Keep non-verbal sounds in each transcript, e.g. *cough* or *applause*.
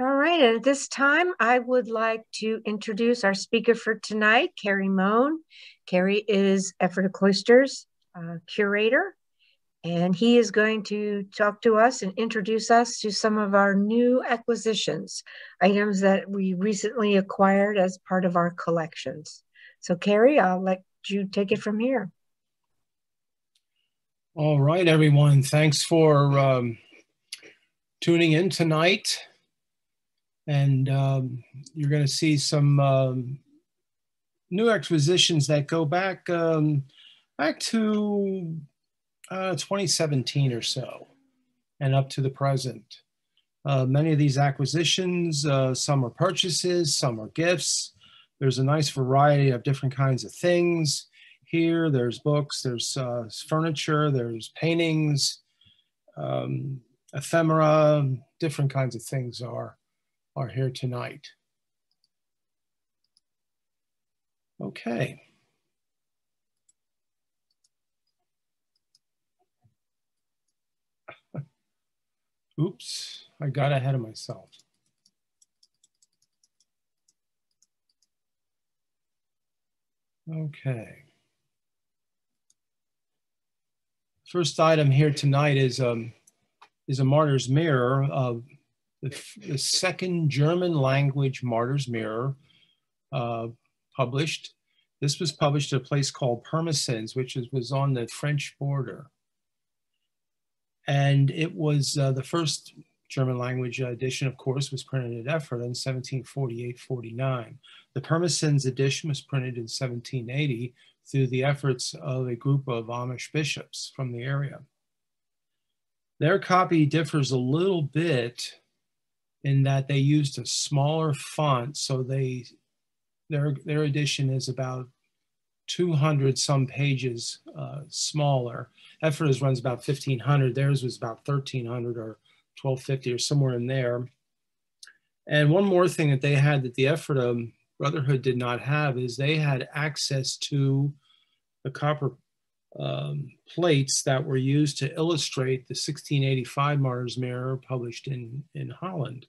All right, at this time, I would like to introduce our speaker for tonight, Kerry Mohn. Kerry is Ephrata Cloisters uh, curator, and he is going to talk to us and introduce us to some of our new acquisitions, items that we recently acquired as part of our collections. So Kerry, I'll let you take it from here. All right, everyone. Thanks for um, tuning in tonight. And um, you're going to see some um, new expositions that go back um, back to uh, 2017 or so and up to the present. Uh, many of these acquisitions, uh, some are purchases, some are gifts. There's a nice variety of different kinds of things here. There's books, there's uh, furniture, there's paintings, um, ephemera, different kinds of things are, are here tonight. Okay. *laughs* Oops, I got ahead of myself. Okay. First item here tonight is um, is a martyr's mirror of the, the second German language martyr's mirror uh, published. This was published at a place called Pirmasens, which is, was on the French border. And it was uh, the first German language edition, of course, was printed at Ephrata in 1748-49. The Pirmasens edition was printed in 1780 through the efforts of a group of Amish bishops from the area. Their copy differs a little bit in that they used a smaller font, so they their their edition is about 200 some pages uh, smaller. Ephrata's runs about 1500. Theirs was about 1300 or 1250 or somewhere in there. And one more thing that they had that the Ephrata Brotherhood did not have is they had access to the copper um, plates that were used to illustrate the 1685 Martyr's Mirror published in, in Holland.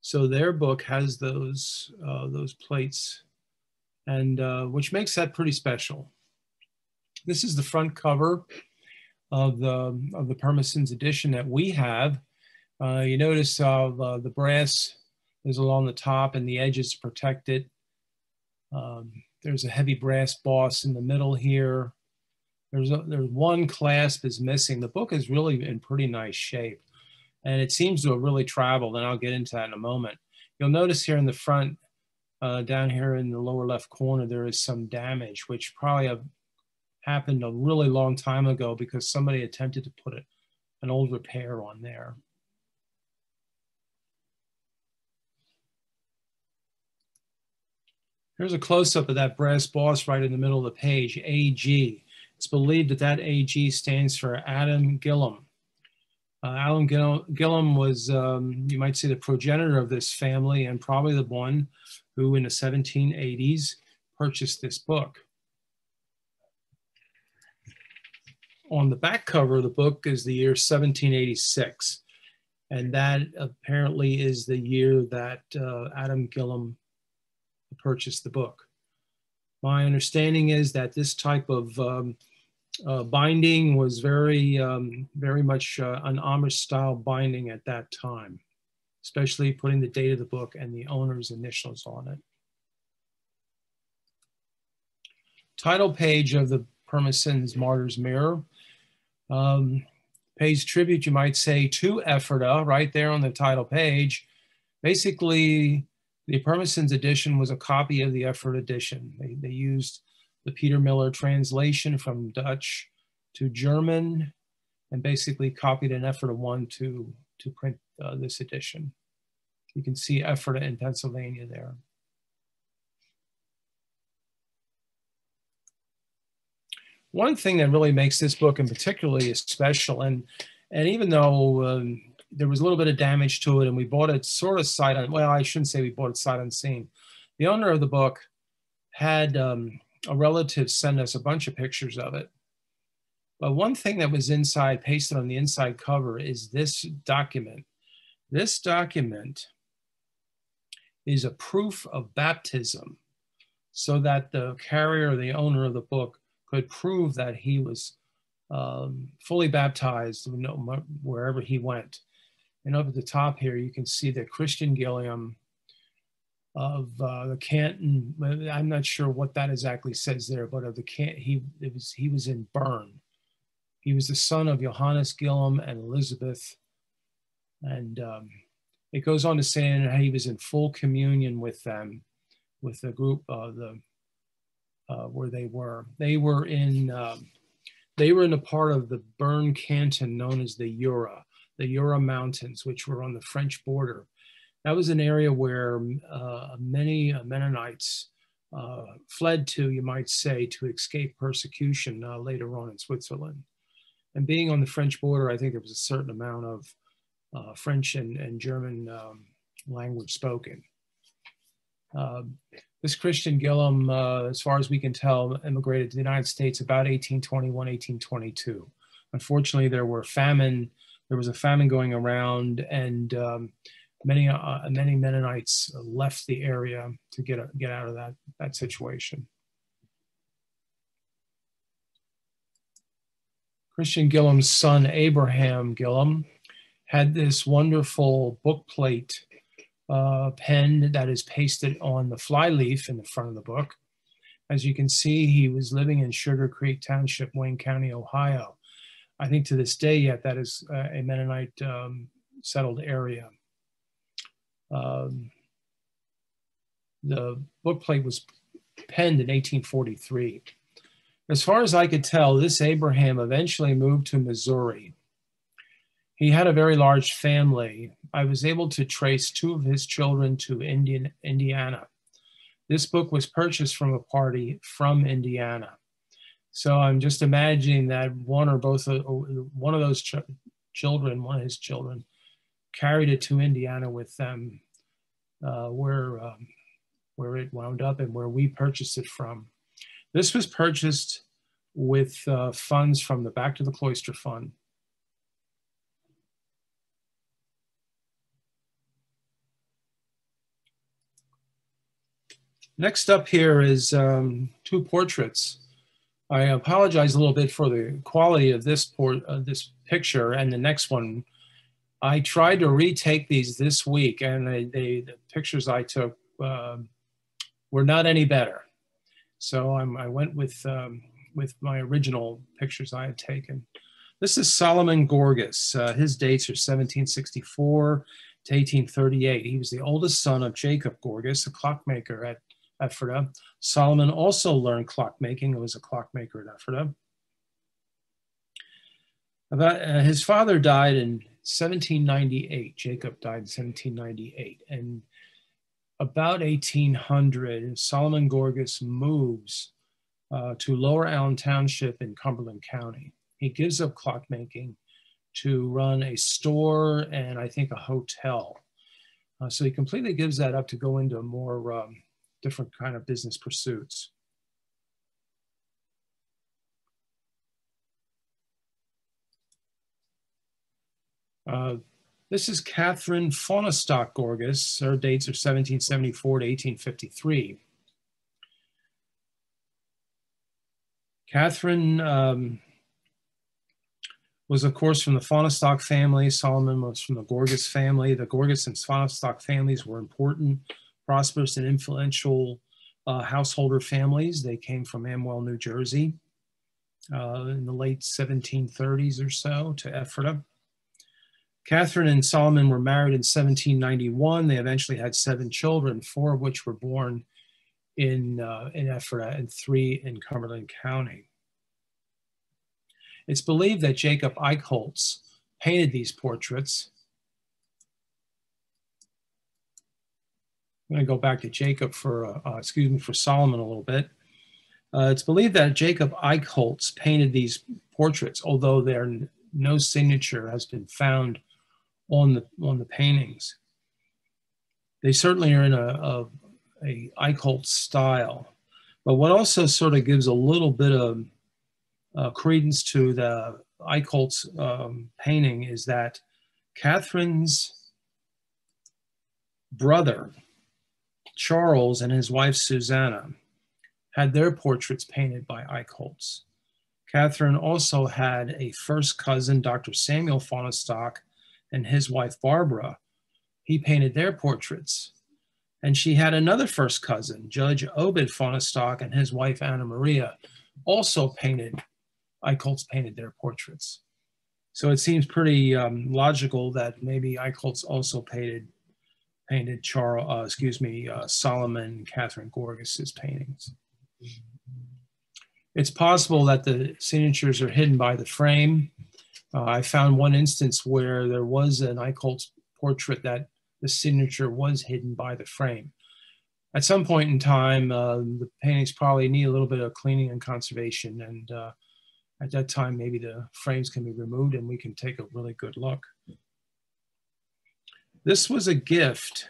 So their book has those, uh, those plates and uh, which makes that pretty special. This is the front cover of the, of the Pirmasens edition that we have. Uh, you notice uh, the brass is along the top and the edges protected. Um, there's a heavy brass boss in the middle here. There's, a, there's one clasp is missing. The book is really in pretty nice shape and it seems to have really traveled and I'll get into that in a moment. You'll notice here in the front, uh, down here in the lower left corner, there is some damage, which probably have happened a really long time ago because somebody attempted to put it, an old repair on there. Here's a close-up of that brass boss right in the middle of the page, AG. It's believed that that AG stands for Adam Gillam. Uh, Adam Gillam was, um, you might say, the progenitor of this family and probably the one who in the 1780s purchased this book. On the back cover of the book is the year 1786. And that apparently is the year that uh, Adam Gillam purchase the book. My understanding is that this type of um, uh, binding was very, um, very much uh, an Amish style binding at that time, especially putting the date of the book and the owner's initials on it. Title page of the Pirmasens Martyr's Mirror. Um, pays tribute, you might say, to Ephrata right there on the title page. Basically, the Pirmasens edition was a copy of the Ephrata edition. They, they used the Peter Miller translation from Dutch to German and basically copied an Ephrata one to, to print uh, this edition. You can see Ephrata in Pennsylvania there. One thing that really makes this book in particularly special, and, and even though um, there was a little bit of damage to it, and we bought it sort of sight on. Well, I shouldn't say we bought it sight unseen. The owner of the book had um, a relative send us a bunch of pictures of it, But one thing that was inside, pasted on the inside cover, is this document. This document is a proof of baptism so that the carrier, the owner of the book, could prove that he was um, fully baptized wherever he went. And up at the top here, you can see that Christian Gilliam of uh, the Canton. I'm not sure what that exactly says there, but of the can he was he was in Bern. He was the son of Johannes Gilliam and Elizabeth, and um, it goes on to say how he was in full communion with them, with the group, uh, the uh, where they were. They were in um, they were in a part of the Bern canton known as the Jura, the Jura Mountains, which were on the French border. That was an area where uh, many Mennonites uh, fled to, you might say, to escape persecution uh, later on in Switzerland. And being on the French border, I think there was a certain amount of uh, French and, and German um, language spoken. Um, this Christian Gilliam, uh, as far as we can tell, immigrated to the United States about 1821, 1822. Unfortunately, there were famine, there was a famine going around and um, many, uh, many Mennonites left the area to get, get out of that, that situation. Christian Gilliam's son, Abraham Gilliam, had this wonderful book plate uh, pen that is pasted on the flyleaf in the front of the book. As you can see, he was living in Sugar Creek Township, Wayne County, Ohio. I think to this day yet, that is uh, a Mennonite um, settled area. Um, the bookplate was penned in 1843. As far as I could tell, this Abraham eventually moved to Missouri he had a very large family. I was able to trace two of his children to Indian, Indiana. This book was purchased from a party from Indiana. So I'm just imagining that one or both of, one of those ch children, one of his children, carried it to Indiana with them, uh, where um, where it wound up and where we purchased it from. This was purchased with uh, funds from the Back to the Cloister Fund. Next up here is um, two portraits. I apologize a little bit for the quality of this uh, this picture and the next one. I tried to retake these this week and they, they the pictures I took uh, were not any better. So I'm, i went with, um, with my original pictures I had taken. This is Solomon Gorgas. Uh, his dates are 1764 to 1838. He was the oldest son of Jacob Gorgas, a clockmaker at Ephrata. Solomon also learned clockmaking. He was a clockmaker at Ephrata. About, uh, his father died in 1798. Jacob died in 1798. And about 1800, Solomon Gorgas moves uh, to Lower Allen Township in Cumberland County. He gives up clockmaking to run a store and I think a hotel. Uh, so he completely gives that up to go into a more um, different kind of business pursuits. Uh, this is Catherine Fahnestock Gorgas. Her dates are 1774 to 1853. Catherine um, was, of course, from the Fahnestock family. Solomon was from the Gorgas family. The Gorgas and Fahnestock families were important prosperous and influential uh, householder families. They came from Amwell, New Jersey uh, in the late 1730s or so to Ephrata. Catherine and Solomon were married in 1791. They eventually had seven children, four of which were born in, uh, in Ephrata and three in Cumberland County. It's believed that Jacob Eichholtz painted these portraits I'm going to go back to Jacob for, uh, uh, excuse me, for Solomon a little bit. Uh, it's believed that Jacob Eichholtz painted these portraits, although there no signature has been found on the on the paintings. They certainly are in a, a, a Eichholtz style. But what also sort of gives a little bit of uh, credence to the Eichholtz um, painting is that Catherine's brother, Charles, and his wife, Susanna, had their portraits painted by Eichholtz. Catherine also had a first cousin, Dr. Samuel Fahnestock, and his wife, Barbara. He painted their portraits. And she had another first cousin, Judge Obed Fahnestock, and his wife, Anna Maria, also painted, Eichholtz painted their portraits. So it seems pretty um, logical that maybe Eichholtz also painted, painted Charles, uh, excuse me, uh, Solomon Catherine Gorgas's paintings. It's possible that the signatures are hidden by the frame. Uh, I found one instance where there was an Eichholtz portrait that the signature was hidden by the frame. At some point in time, uh, the paintings probably need a little bit of cleaning and conservation. And uh, at that time, maybe the frames can be removed and we can take a really good look. This was a gift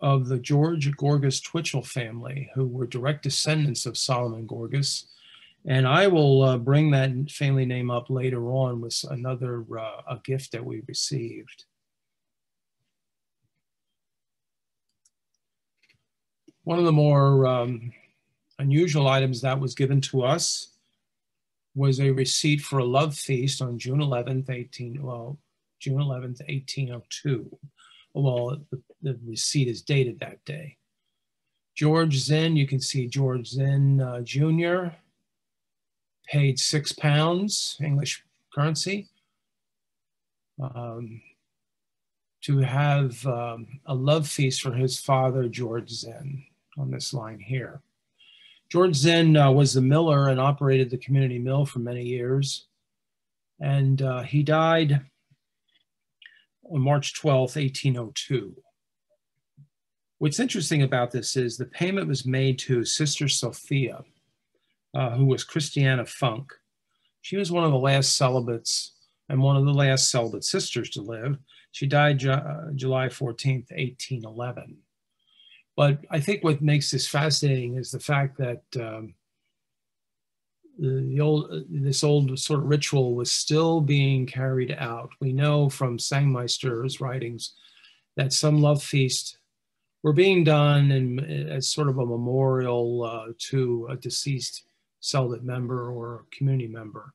of the George Gorgas Twitchell family, who were direct descendants of Solomon Gorgas. And I will uh, bring that family name up later on with another uh, a gift that we received. One of the more um, unusual items that was given to us was a receipt for a love feast on June 11th, 18, well, June 11th, 1802 well, the, the receipt is dated that day. George Zinn, you can see George Zinn uh, Jr. paid six pounds English currency um, to have um, a love feast for his father, George Zinn, on this line here. George Zinn uh, was the miller and operated the community mill for many years. And uh, he died on March 12, 1802. What's interesting about this is the payment was made to Sister Sophia, uh, who was Christiana Funk. She was one of the last celibates and one of the last celibate sisters to live. She died Ju uh, July 14th, 1811. But I think what makes this fascinating is the fact that um, Uh, the old uh, this old sort of ritual was still being carried out. We know from Sangmeister's writings that some love feast were being done in, uh, as sort of a memorial uh, to a deceased celibate member or community member.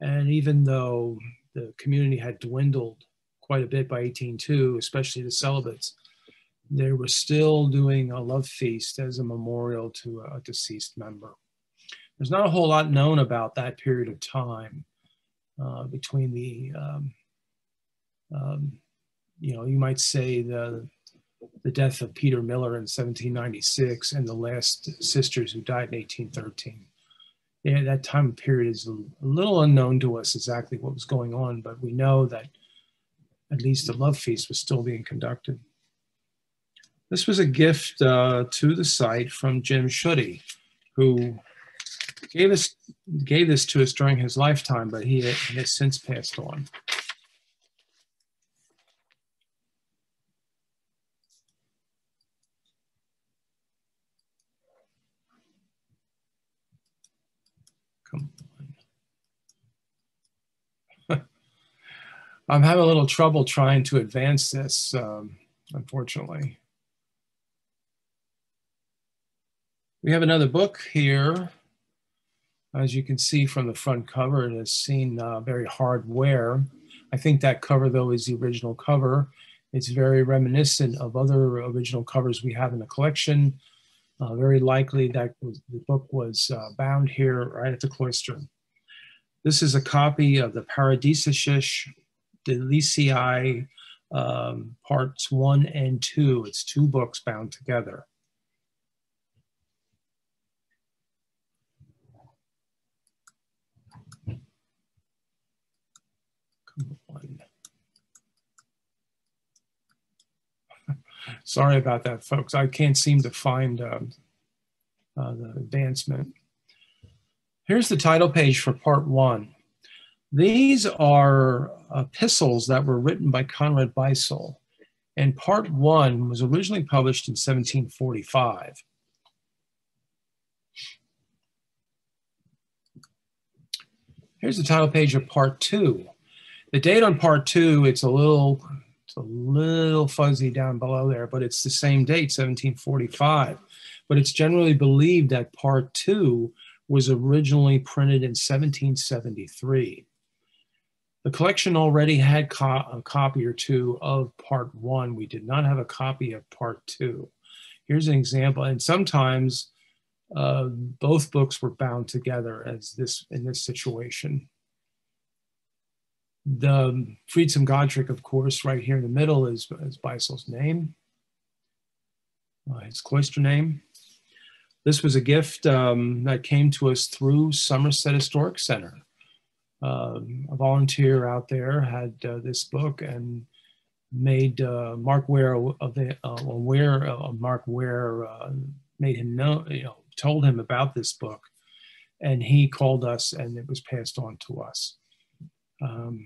And even though the community had dwindled quite a bit by 1802, especially the celibates, they were still doing a love feast as a memorial to a deceased member there's not a whole lot known about that period of time uh, between the, um, um, you know, you might say the, the death of Peter Miller in 1796 and the last sisters who died in 1813. Yeah, that time period is a little unknown to us exactly what was going on, but we know that at least the love feast was still being conducted. This was a gift uh, to the site from Jim Schutte, who gave us gave this to us during his lifetime, but he, he has since passed on. Come on. *laughs* I'm having a little trouble trying to advance this, um, unfortunately. We have another book here. As you can see from the front cover, it has seen uh, very hard wear. I think that cover though is the original cover. It's very reminiscent of other original covers we have in the collection. Uh, very likely that was, the book was uh, bound here right at the cloister. This is a copy of the Paradisische Delicii um, parts one and two. It's two books bound together. Sorry about that, folks. I can't seem to find uh, uh, the advancement. Here's the title page for part one. These are epistles that were written by Conrad Beissel, and part one was originally published in 1745. Here's the title page of part two. The date on part two, it's a little, it's a little fuzzy down below there, but it's the same date, 1745. But it's generally believed that part two was originally printed in 1773. The collection already had co a copy or two of part one. We did not have a copy of part two. Here's an example, and sometimes uh, both books were bound together as this in this situation. The Fried Godric, of course, right here in the middle is, is Beissel's name, uh, his cloister name. This was a gift um, that came to us through Somerset Historic Center. Um, a volunteer out there had uh, this book and made uh, Mark Ware uh, aware, uh, Mark Ware made him know, you know, told him about this book, and he called us, and it was passed on to us. Um,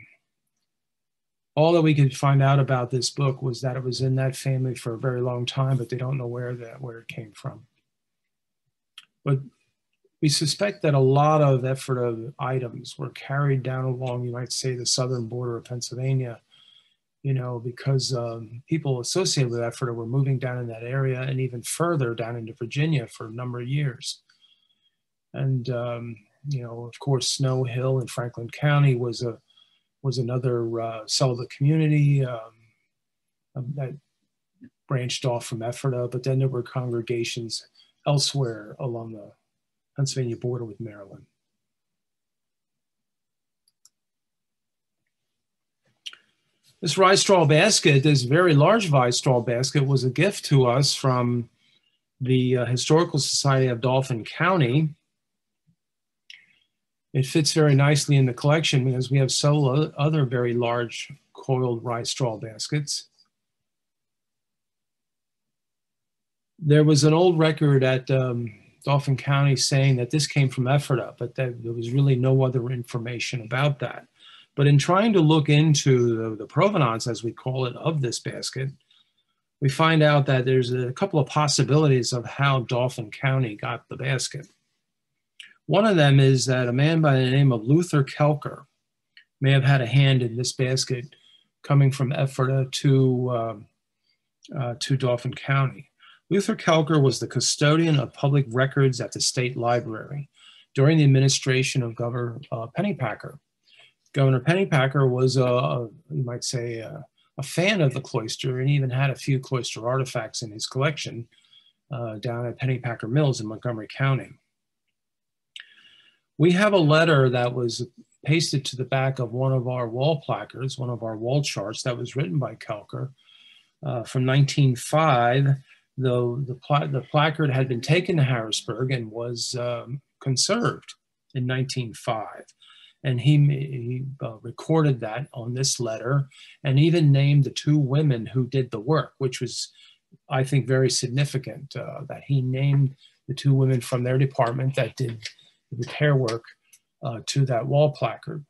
all that we could find out about this book was that it was in that family for a very long time, but they don't know where that where it came from. But we suspect that a lot of Ephrata items were carried down along, you might say, the southern border of Pennsylvania, you know, because um, people associated with Ephrata were moving down in that area and even further down into Virginia for a number of years. And, um, you know, of course, Snow Hill in Franklin County was a was another uh, the community um, um, that branched off from Ephrata, but then there were congregations elsewhere along the Pennsylvania border with Maryland. This rye straw basket, this very large rye straw basket, was a gift to us from the uh, Historical Society of Dauphin County. It fits very nicely in the collection because we have several other very large coiled rye straw baskets. There was an old record at um, Dauphin County saying that this came from Ephrata, but that there was really no other information about that. But in trying to look into the, the provenance, as we call it, of this basket, we find out that there's a couple of possibilities of how Dauphin County got the basket. One of them is that a man by the name of Luther Kelker may have had a hand in this basket coming from Ephrata to, uh, uh, to Dauphin County. Luther Kelker was the custodian of public records at the state library during the administration of Governor uh, Pennypacker. Governor Pennypacker was, a, a you might say, a, a, fan of the cloister and even had a few cloister artifacts in his collection uh, down at Pennypacker Mills in Montgomery County. We have a letter that was pasted to the back of one of our wall placards, one of our wall charts that was written by Kelker uh, from 1905. Though the, pla the placard had been taken to Harrisburg and was um, conserved in 1905. And he, he uh, recorded that on this letter and even named the two women who did the work, which was, I think, very significant uh, that he named the two women from their department that did repair work uh, to that wall placard.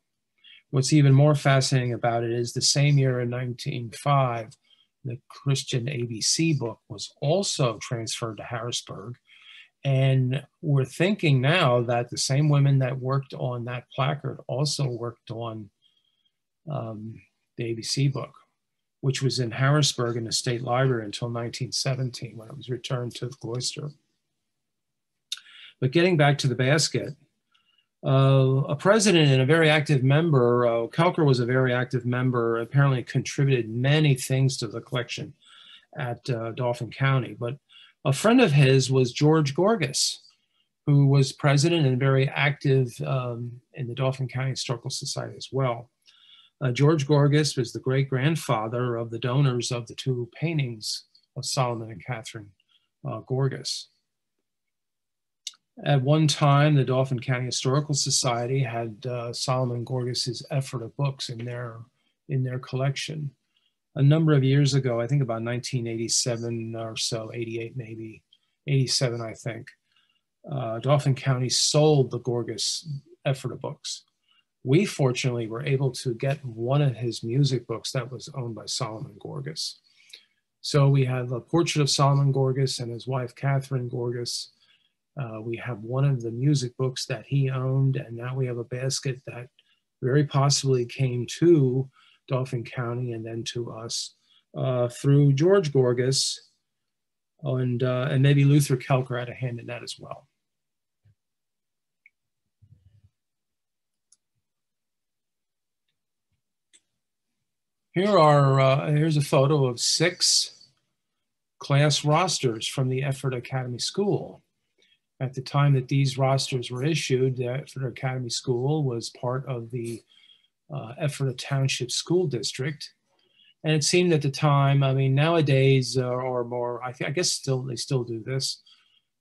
What's even more fascinating about it is the same year in 1905, the Christian ABC book was also transferred to Harrisburg. And we're thinking now that the same women that worked on that placard also worked on um, the ABC book, which was in Harrisburg in the state library until 1917 when it was returned to the cloister. But getting back to the basket, uh, a president and a very active member, uh, Kelker was a very active member, apparently contributed many things to the collection at uh, Dauphin County. But a friend of his was George Gorgas, who was president and very active um, in the Dauphin County Historical Society as well. Uh, George Gorgas was the great grandfather of the donors of the two paintings of Solomon and Catherine uh, Gorgas. At one time, the Dauphin County Historical Society had uh, Solomon Gorgas's effort of books in their, in their collection. A number of years ago, I think about 1987 or so, 88 maybe, 87 I think, uh, Dauphin County sold the Gorgas effort of books. We fortunately were able to get one of his music books that was owned by Solomon Gorgas. So we have a portrait of Solomon Gorgas and his wife, Catherine Gorgas, uh, we have one of the music books that he owned, and now we have a basket that very possibly came to Dauphin County and then to us uh, through George Gorgas and, uh, and maybe Luther Kelker had a hand in that as well. Here are, uh, here's a photo of six class rosters from the Ephrata Academy School. At the time that these rosters were issued, the Ephrata Academy School was part of the uh, Ephrata Township School District. And it seemed at the time, I mean, nowadays uh, or more, I, I, guess still they still do this.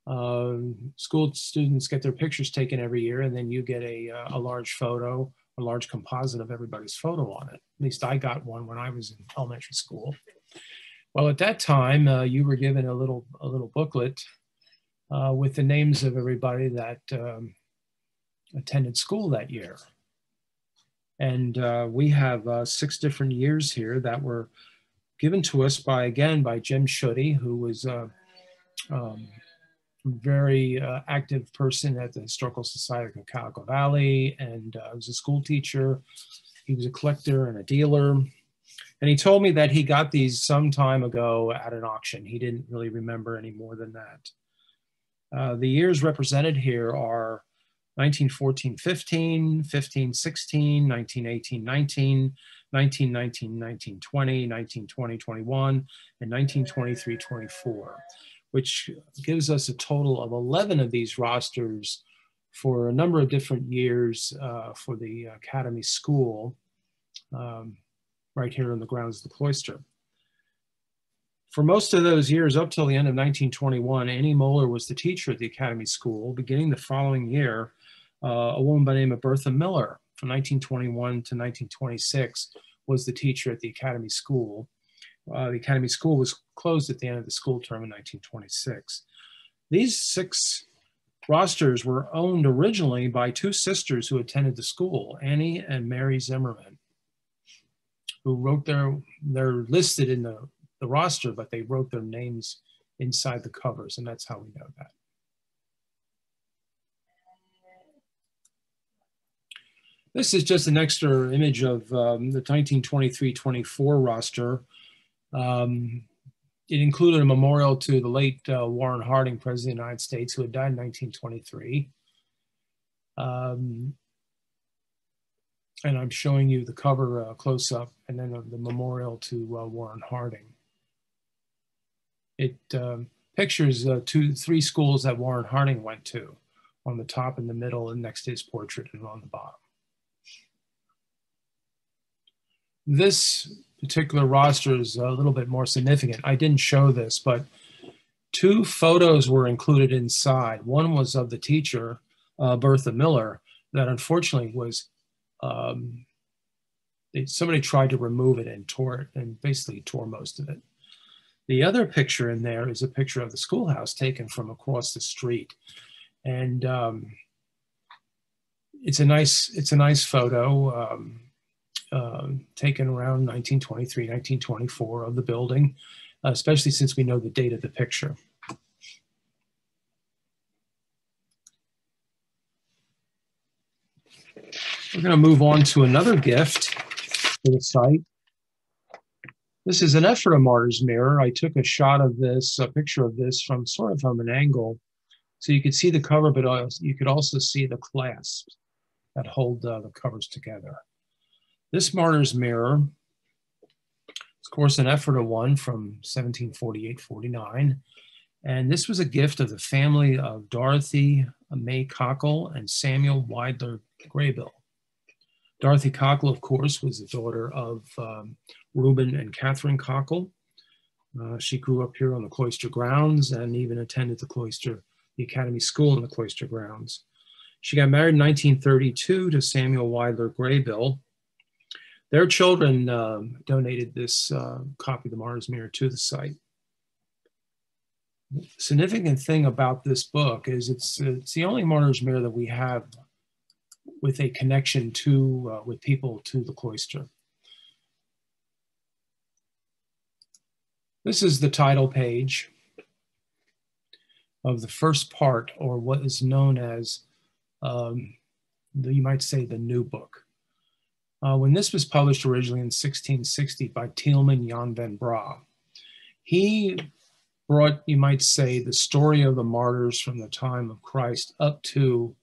Um, school students get their pictures taken every year, and then you get a, uh, a large photo, a large composite of everybody's photo on it. At least I got one when I was in elementary school. Well, at that time, uh, you were given a little a little booklet uh, with the names of everybody that um, attended school that year. And uh, we have uh, six different years here that were given to us by, again, by Jim Schutte, who was a um, very uh, active person at the Historical Society of Cocalico Valley and uh, was a school teacher. He was a collector and a dealer. And he told me that he got these some time ago at an auction. He didn't really remember any more than that. Uh, the years represented here are 1914 15, 15 16, 1918 19, 1919 1920, 1920 21, and 1923 24, which gives us a total of 11 of these rosters for a number of different years uh, for the Academy School um, right here in the grounds of the cloister. For most of those years, up till the end of 1921, Annie Moeller was the teacher at the Academy School. Beginning the following year, uh, a woman by the name of Bertha Miller from 1921 to 1926 was the teacher at the Academy School. Uh, the Academy School was closed at the end of the school term in 1926. These six rosters were owned originally by two sisters who attended the school, Annie and Mary Zimmerman, who wrote their, they're listed in the the roster, but they wrote their names inside the covers, and that's how we know that. This is just an extra image of um, the 1923-24 roster. Um, it included a memorial to the late uh, Warren Harding, President of the United States, who had died in 1923. Um, and I'm showing you the cover uh, close up and then the memorial to uh, Warren Harding. It um, pictures uh, two, three schools that Warren Harding went to on the top, in the middle, and next to his portrait and on the bottom. This particular roster is a little bit more significant. I didn't show this, but two photos were included inside. One was of the teacher, uh, Bertha Miller, that unfortunately was, um, somebody tried to remove it and tore it and basically tore most of it. The other picture in there is a picture of the schoolhouse taken from across the street. And um, it's a nice, it's a nice photo um, uh, taken around 1923, 1924 of the building, especially since we know the date of the picture. We're going to move on to another gift for the site. This is an Ephrata Martyr's mirror. I took a shot of this, a picture of this from sort of from an angle. So you could see the cover, but you could also see the clasps that hold uh, the covers together. This Martyr's mirror of course, an Ephrata one from 1748-49. And this was a gift of the family of Dorothy May Cockle and Samuel Weidler Graybill. Dorothy Cockle, of course, was the daughter of um, Reuben and Catherine Cockle. Uh, she grew up here on the cloister grounds and even attended the cloister, the academy school in the cloister grounds. She got married in 1932 to Samuel Weidler Graybill. Their children um, donated this uh, copy of the Martyr's Mirror to the site. Significant thing about this book is it's, it's the only Martyr's Mirror that we have with a connection to, uh, with people to the cloister. This is the title page of the first part, or what is known as, um, the, you might say, the new book. uh, when this was published originally in 1660 by Tieleman Jan van Braght. He brought, you might say, the story of the martyrs from the time of Christ up to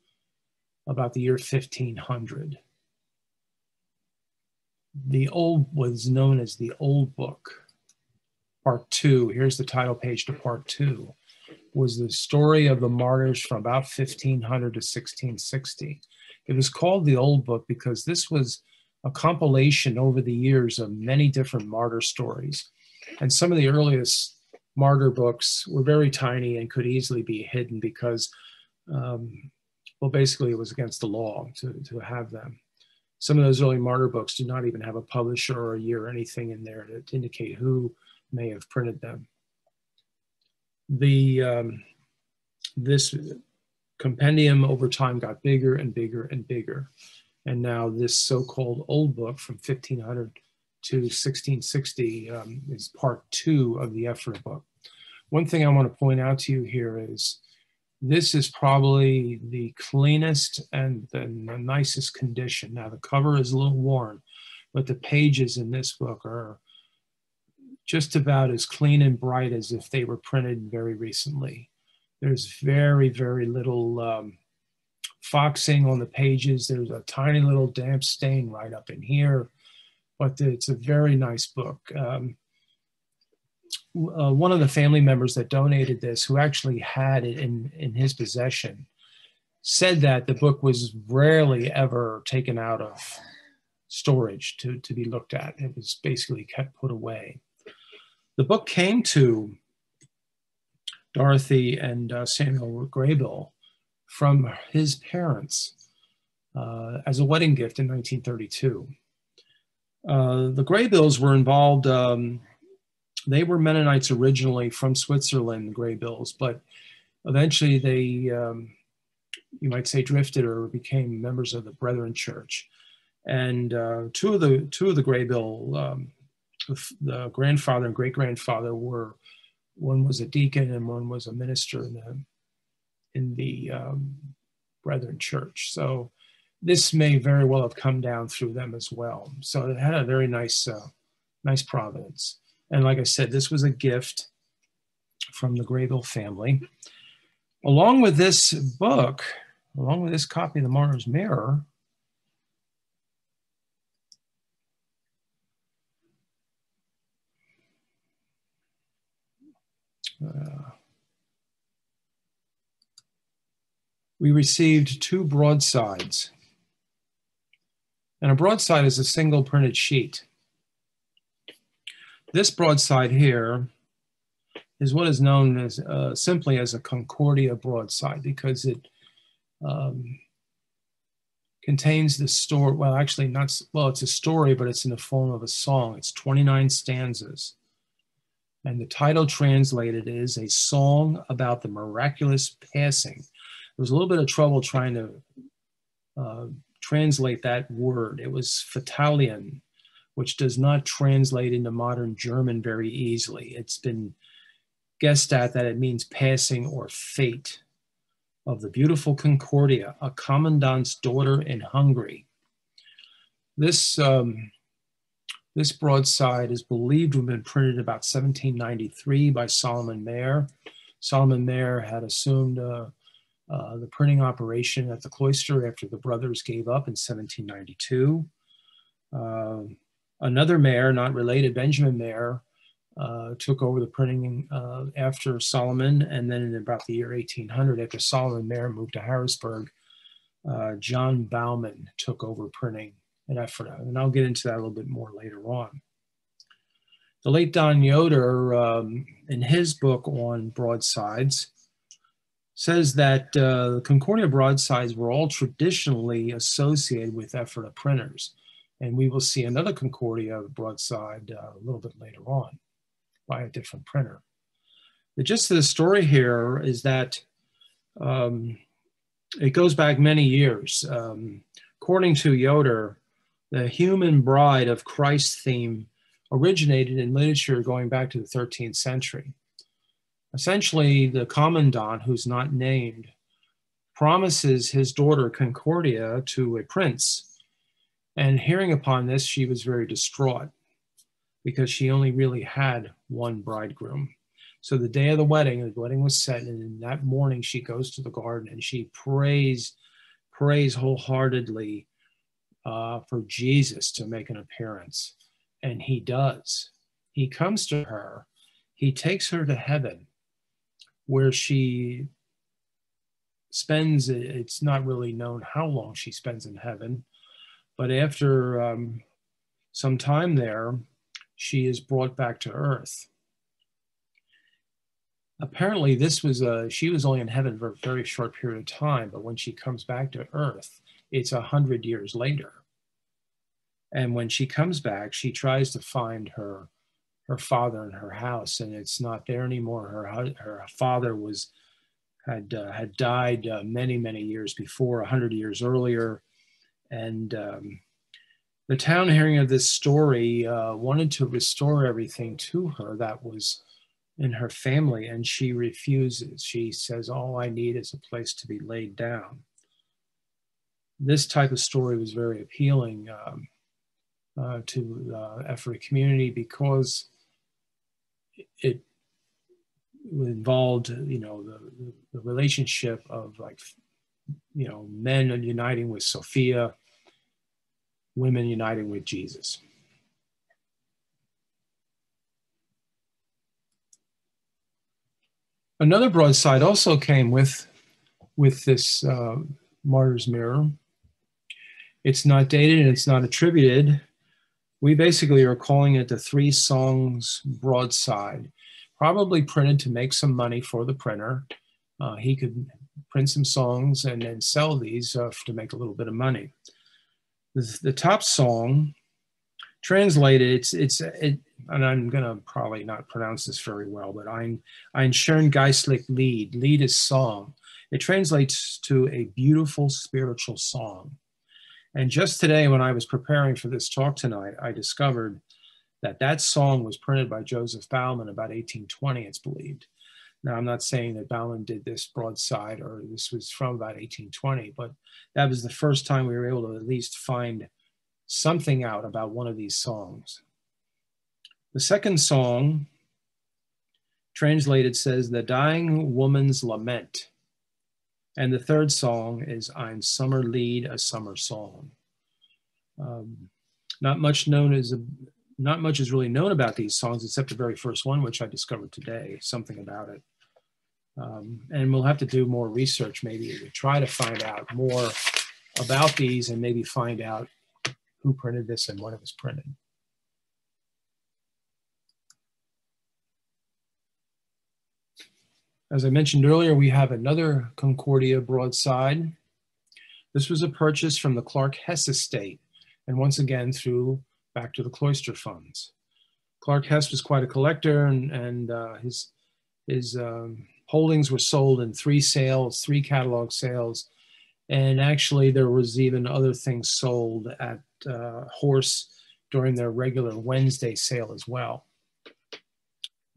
about the year 1500. The old was known as the Old Book. Part two, here's the title page to part two, was the story of the martyrs from about 1500 to 1660. It was called the Old Book because this was a compilation over the years of many different martyr stories. And some of the earliest martyr books were very tiny and could easily be hidden because, um, well, basically it was against the law to, to have them. Some of those early martyr books do not even have a publisher or a year or anything in there to indicate who may have printed them. The um, this compendium over time got bigger and bigger and bigger. And now this so-called old book from 1500 to 1660 um, is part two of the Ephrata book. One thing I want to point out to you here is this is probably the cleanest and the, the nicest condition. Now the cover is a little worn, but the pages in this book are just about as clean and bright as if they were printed very recently. There's very, very little um, foxing on the pages. There's a tiny little damp stain right up in here but it's a very nice book. Um, uh, one of the family members that donated this, who actually had it in, in his possession, said that the book was rarely ever taken out of storage to, to be looked at. It was basically kept put away. The book came to Dorothy and uh, Samuel Graybill from his parents uh, as a wedding gift in 1932. Uh, the Graybills were involved, um, they were Mennonites originally from Switzerland, the Graybills, but eventually they, um, you might say, drifted or became members of the Brethren Church. And uh, two of the two of the Graybill, um, the grandfather and great grandfather were, one was a deacon and one was a minister in the in the um, Brethren Church. So this may very well have come down through them as well. So it had a very nice, uh, nice providence. And like I said, this was a gift from the Graybill family. Along with this book, along with this copy of the Martyr's Mirror, uh, we received two broadsides and a broadside is a single printed sheet. This broadside here is what is known as uh, simply as a Concordia broadside because it um, contains the story, well, actually not, well, it's a story, but it's in the form of a song. It's 29 stanzas. And the title translated is A Song About the Miraculous Passing. There was a little bit of trouble trying to uh, translate that word. It was Fatalien, which does not translate into modern German very easily. It's been guessed at that it means passing or fate of the beautiful Concordia, a commandant's daughter in Hungary. This, um, this broadside is believed to have been printed about 1793 by Solomon Mayer. Solomon Mayer had assumed uh, uh, the printing operation at the cloister after the brothers gave up in 1792. Uh, another Mayer, not related, Benjamin Mayer, uh, took over the printing uh, after Solomon, and then in about the year 1800, after Solomon Mayer moved to Harrisburg, uh, John Bauman took over printing at Ephrata, and I'll get into that a little bit more later on. The late Don Yoder, um, in his book on broadsides, says that uh, the Concordia broadsides were all traditionally associated with Ephrata printers. And we will see another Concordia broadside uh, a little bit later on by a different printer. The gist of the story here is that um, it goes back many years. Um, according to Yoder, the human bride of Christ theme originated in literature going back to the 13th century. Essentially, the commandant, who's not named, promises his daughter Concordia to a prince. And hearing upon this, she was very distraught because she only really had one bridegroom. So the day of the wedding, the wedding was set, and that morning she goes to the garden and she prays, prays wholeheartedly uh, for Jesus to make an appearance. And he does. He comes to her, he takes her to heaven, where she spends, it's not really known how long she spends in heaven, but after um, some time there, she is brought back to earth. Apparently this was a she was only in heaven for a very short period of time but when she comes back to earth it's a hundred years later. And when she comes back she tries to find her her father in her house and it's not there anymore. Her her father was had uh, had died uh, many many years before a hundred years earlier and um, the town hearing of this story uh, wanted to restore everything to her that was in her family, and she refuses. She says, All I need is a place to be laid down. This type of story was very appealing um, uh, to the uh, Ephrata community because it involved, you know, the, the relationship of like, you know, men uniting with Sophia, women uniting with Jesus. Another broadside also came with, with this uh, Martyr's Mirror. It's not dated and it's not attributed. We basically are calling it the Three Songs Broadside, probably printed to make some money for the printer. Uh, he could print some songs and then sell these uh, to make a little bit of money. The, the top song, translated, it's, it's, it, and I'm going to probably not pronounce this very well, but ein, ein schön geistlich Lied. Lied is song. It translates to a beautiful spiritual song. And just today, when I was preparing for this talk tonight, I discovered that that song was printed by Joseph Bauman about 1820, it's believed. Now, I'm not saying that Bauman did this broadside or this was from about 1820, but that was the first time we were able to at least find something out about one of these songs. The second song, translated, says, The Dying Woman's Lament. And the third song is Ein Summer Lied, a Summer Song. Um, not much known a, not much is really known about these songs except the very first one, which I discovered today, something about it. Um, and we'll have to do more research maybe to try to find out more about these and maybe find out who printed this and when it was printed. As I mentioned earlier, we have another Concordia broadside. This was a purchase from the Clark Hess estate, and once again through back to the cloister funds. Clark Hess was quite a collector, and, and uh, his, his um, holdings were sold in three sales, three catalog sales, and actually there was even other things sold at uh, Horst during their regular Wednesday sale as well.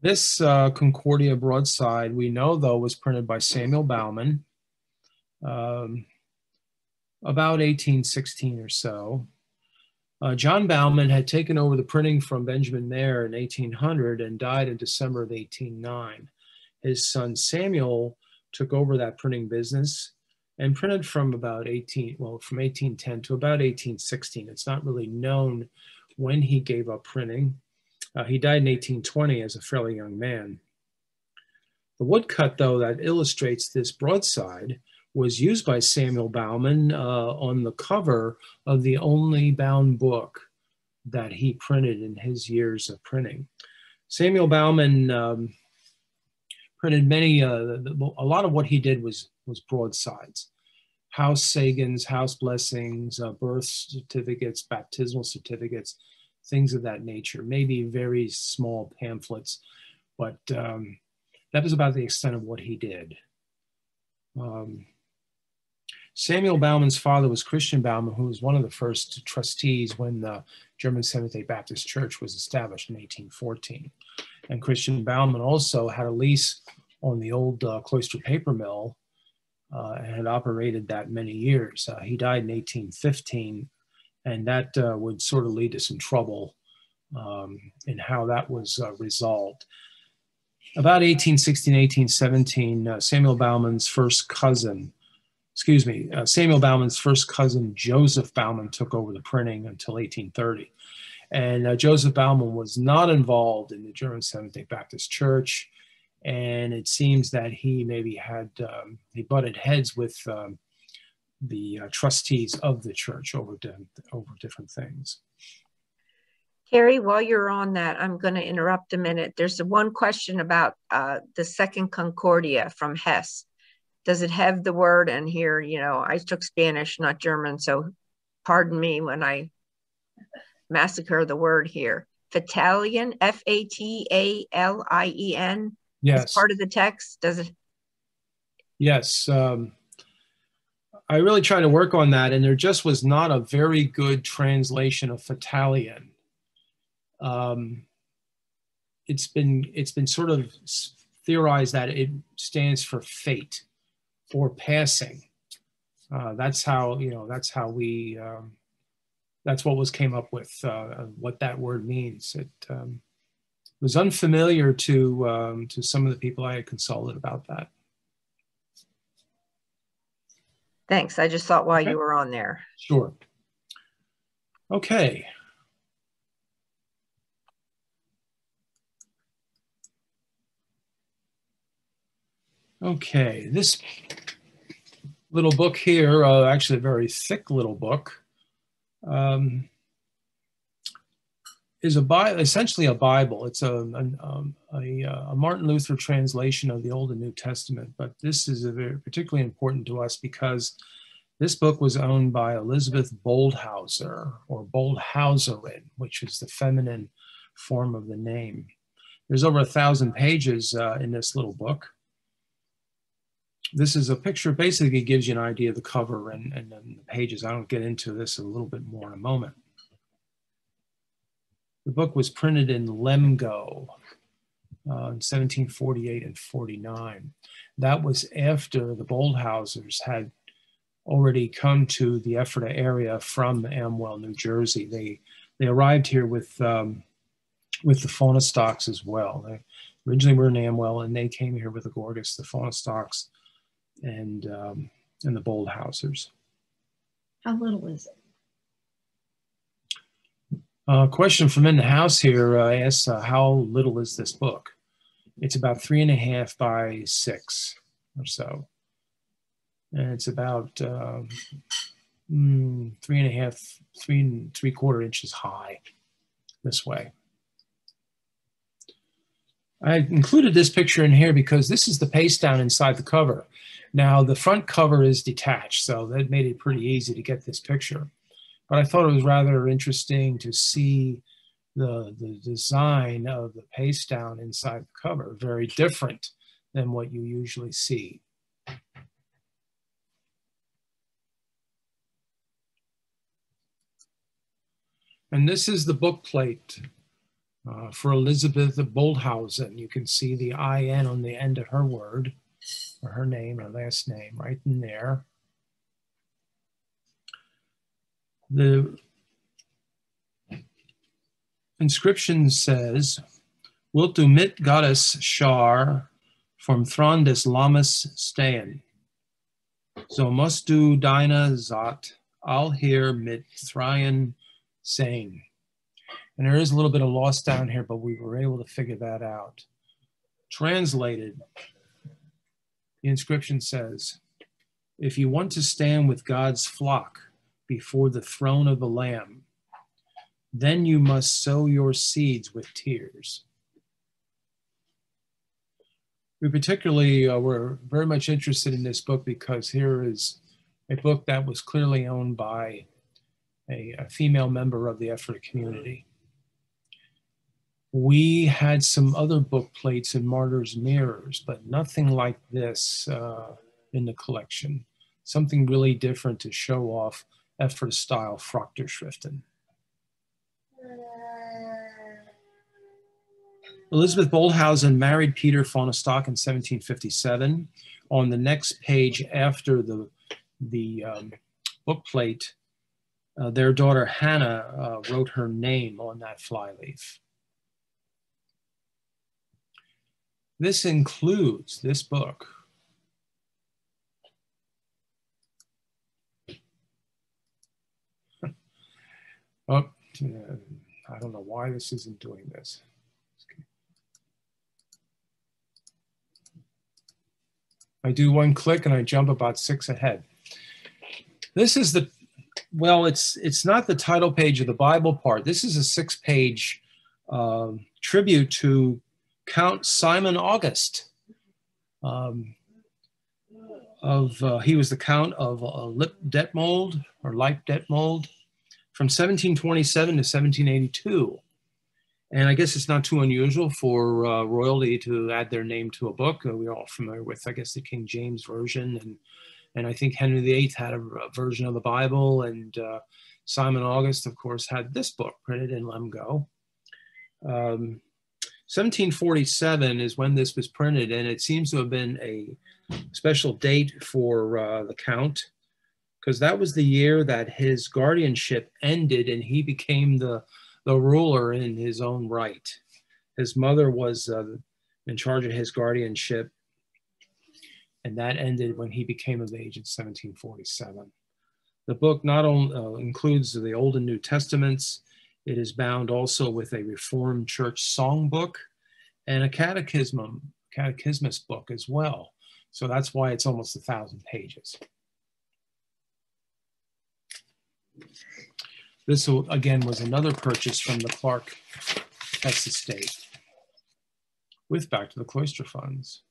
This uh, Concordia broadside, we know though, was printed by Samuel Bauman um, about 1816 or so. Uh, John Bauman had taken over the printing from Benjamin Mayer in 1800 and died in December of 1809. His son Samuel took over that printing business and printed from about 18, well, from 1810 to about 1816. It's not really known when he gave up printing. Uh, he died in 1820 as a fairly young man. The woodcut, though, that illustrates this broadside was used by Samuel Bauman uh, on the cover of the only bound book that he printed in his years of printing. Samuel Bauman um, printed many, uh, the, a lot of what he did was, was broadsides. Haussegens, house blessings, uh, birth certificates, baptismal certificates, things of that nature, maybe very small pamphlets, but um, that was about the extent of what he did. Um, Samuel Bauman's father was Christian Bauman, who was one of the first trustees when the German Seventh day Baptist Church was established in 1814. And Christian Bauman also had a lease on the old uh, cloister paper mill uh, and had operated that many years. Uh, he died in 1815 And that uh, would sort of lead to some trouble um, in how that was uh, resolved. About 1816, 1817, uh, Samuel Bauman's first cousin, excuse me, Samuel Bauman's first cousin, Joseph Bauman, took over the printing until 1830. And uh, Joseph Bauman was not involved in the German Seventh day Baptist Church. And it seems that he maybe had, um, he butted heads with um, the uh, trustees of the church over, over different things. Kerry, while you're on that, I'm going to interrupt a minute. There's one question about uh, the second Concordia from Hess. Does it have the word? And here, you know, I took Spanish, not German, so pardon me when I massacre the word here. Fatalion, F A T A L I E N. Yes. part of the text. Does it? Yes. Um, I really tried to work on that, and there just was not a very good translation of Fatalion. Um, it's been it's been sort of theorized that it stands for fate or passing. Uh, that's how you know that's how we um, that's what was came up with uh, what that word means. It um, was unfamiliar to um, to some of the people I had consulted about that. Thanks. I just thought while okay. you were on there. Sure. Okay. Okay, this little book here, uh, actually a very thick little book, um, is a Bible, essentially a Bible. It's a, um, a, a, Martin Luther translation of the Old and New Testament, but this is very, particularly important to us because this book was owned by Elizabeth Boldhauser or Boldhauserin, which is the feminine form of the name. There's over a thousand pages uh, in this little book this is a picture, basically gives you an idea of the cover and, and, and the pages. I don't get into this a little bit more in a moment. The book was printed in Lemgo uh, in 1748 and 49. That was after the Boldhausers had already come to the Ephrata area from Amwell, New Jersey. They, they arrived here with, um, with the Fahnestocks as well. They originally were in Amwell and they came here with the Gorgas, the Fahnestocks and um, and the Boldhausers. How little is it? Uh, question from in the house here uh, asks, uh, how little is this book? It's about three and a half by six or so. And it's about um, mm, three and a half, three and three quarter inches high this way. I included this picture in here because this is the paste down inside the cover. Now the front cover is detached, so that made it pretty easy to get this picture. But I thought it was rather interesting to see the, the design of the paste down inside the cover, very different than what you usually see. And this is the book plate uh, for Elizabeth Boldhausen. You can see the IN on the end of her word or her name, her last name, right in there. The inscription says, Wilt du mit Gottes Schar vom Thron des Lammes stehen, so musst du deine Zat all here mit Thraien sein. And there is a little bit of loss down here, but we were able to figure that out. Translated, the inscription says, If you want to stand with God's flock before the throne of the Lamb, then you must sow your seeds with tears. We particularly uh, were very much interested in this book because here is a book that was clearly owned by a, a female member of the Ephrata community. We had some other book plates in Martyr's Mirrors, but nothing like this uh, in the collection. Something really different to show off Ephrata style Frakturschriften. Elizabeth Boldhausen married Peter Fahnestock in 1757. On the next page after the, the um, book plate, uh, their daughter Hannah uh, wrote her name on that flyleaf. This includes this book. *laughs* oh, I don't know why this isn't doing this. I do one click and I jump about six ahead. This is the, well, it's, it's not the title page of the Bible part. This is a six page uh, tribute to Count Simon August. Um, of, uh, he was the Count of uh, Lip Detmold or Lipe Detmold from 1727 to 1782. And I guess it's not too unusual for uh, royalty to add their name to a book. Uh, we're all familiar with, I guess, the King James version, and and I think Henry VIII had a, a version of the Bible, and uh, Simon August, of course, had this book printed in Lemgo. Um, 1747 is when this was printed, and it seems to have been a special date for uh, the Count, because that was the year that his guardianship ended, and he became the the ruler in his own right. His mother was uh, in charge of his guardianship, and that ended when he became of age in 1747. The book not only uh, includes the Old and New Testaments, it is bound also with a Reformed Church songbook and a catechism, catechismus book as well. So that's why it's almost a thousand pages. This, again, was another purchase from the Clark Hess estate with Back to the Cloister funds.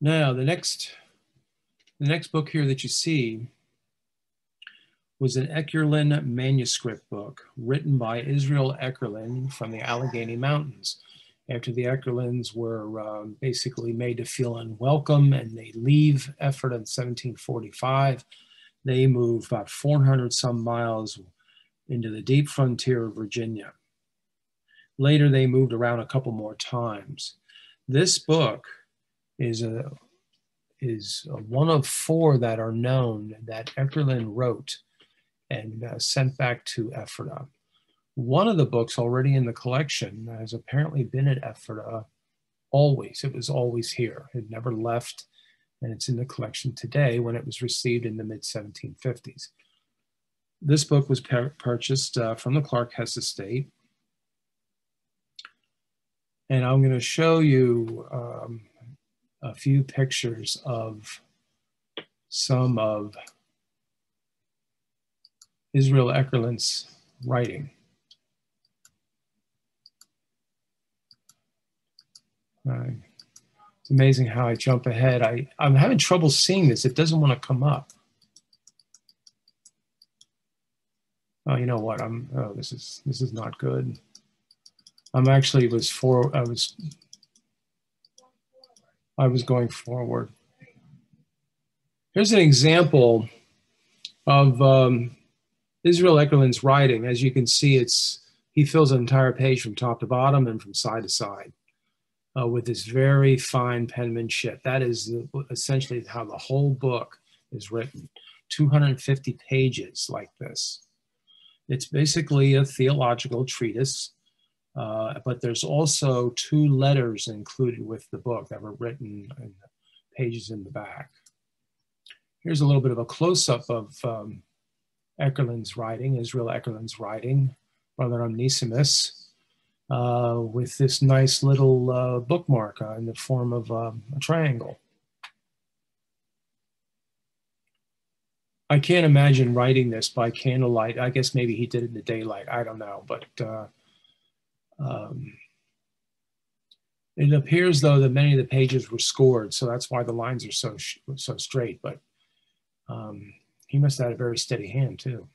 Now, the next, the next book here that you see was an Eckerlin manuscript book written by Israel Eckerlin from the Allegheny Mountains after the Eckerlins were um, basically made to feel unwelcome and they leave Ephrata in 1745. They move about 400 some miles into the deep frontier of Virginia. Later, they moved around a couple more times. This book is a is one of four that are known that Eckerlin wrote and uh, sent back to Ephrata. One of the books already in the collection has apparently been at Ephrata always. It was always here. It never left, and it's in the collection today when it was received in the mid 1750s. This book was purchased uh, from the Clark Hess estate. And I'm going to show you um, a few pictures of some of Israel Eckerlin's writing. Right. It's amazing how I jump ahead. I, I'm having trouble seeing this. It doesn't want to come up. Oh, you know what? I'm, oh, this is, this is not good. I'm actually was for, I was, I was going forward. Here's an example of um, Israel Eckerlin's writing. As you can see, it's, he fills an entire page from top to bottom and from side to side uh, with this very fine penmanship. That is essentially how the whole book is written 250 pages like this. It's basically a theological treatise, uh, but there's also two letters included with the book that were written in pages in the back. Here's a little bit of a close up of um, Eckerlin's writing, Israel Eckerlin's writing, Brother Onesimus uh, with this nice little uh, bookmark uh, in the form of um, a triangle. I can't imagine writing this by candlelight. I guess maybe he did it in the daylight. I don't know, but uh, um, it appears though that many of the pages were scored, so that's why the lines are so so straight. But um, he must have had a very steady hand too.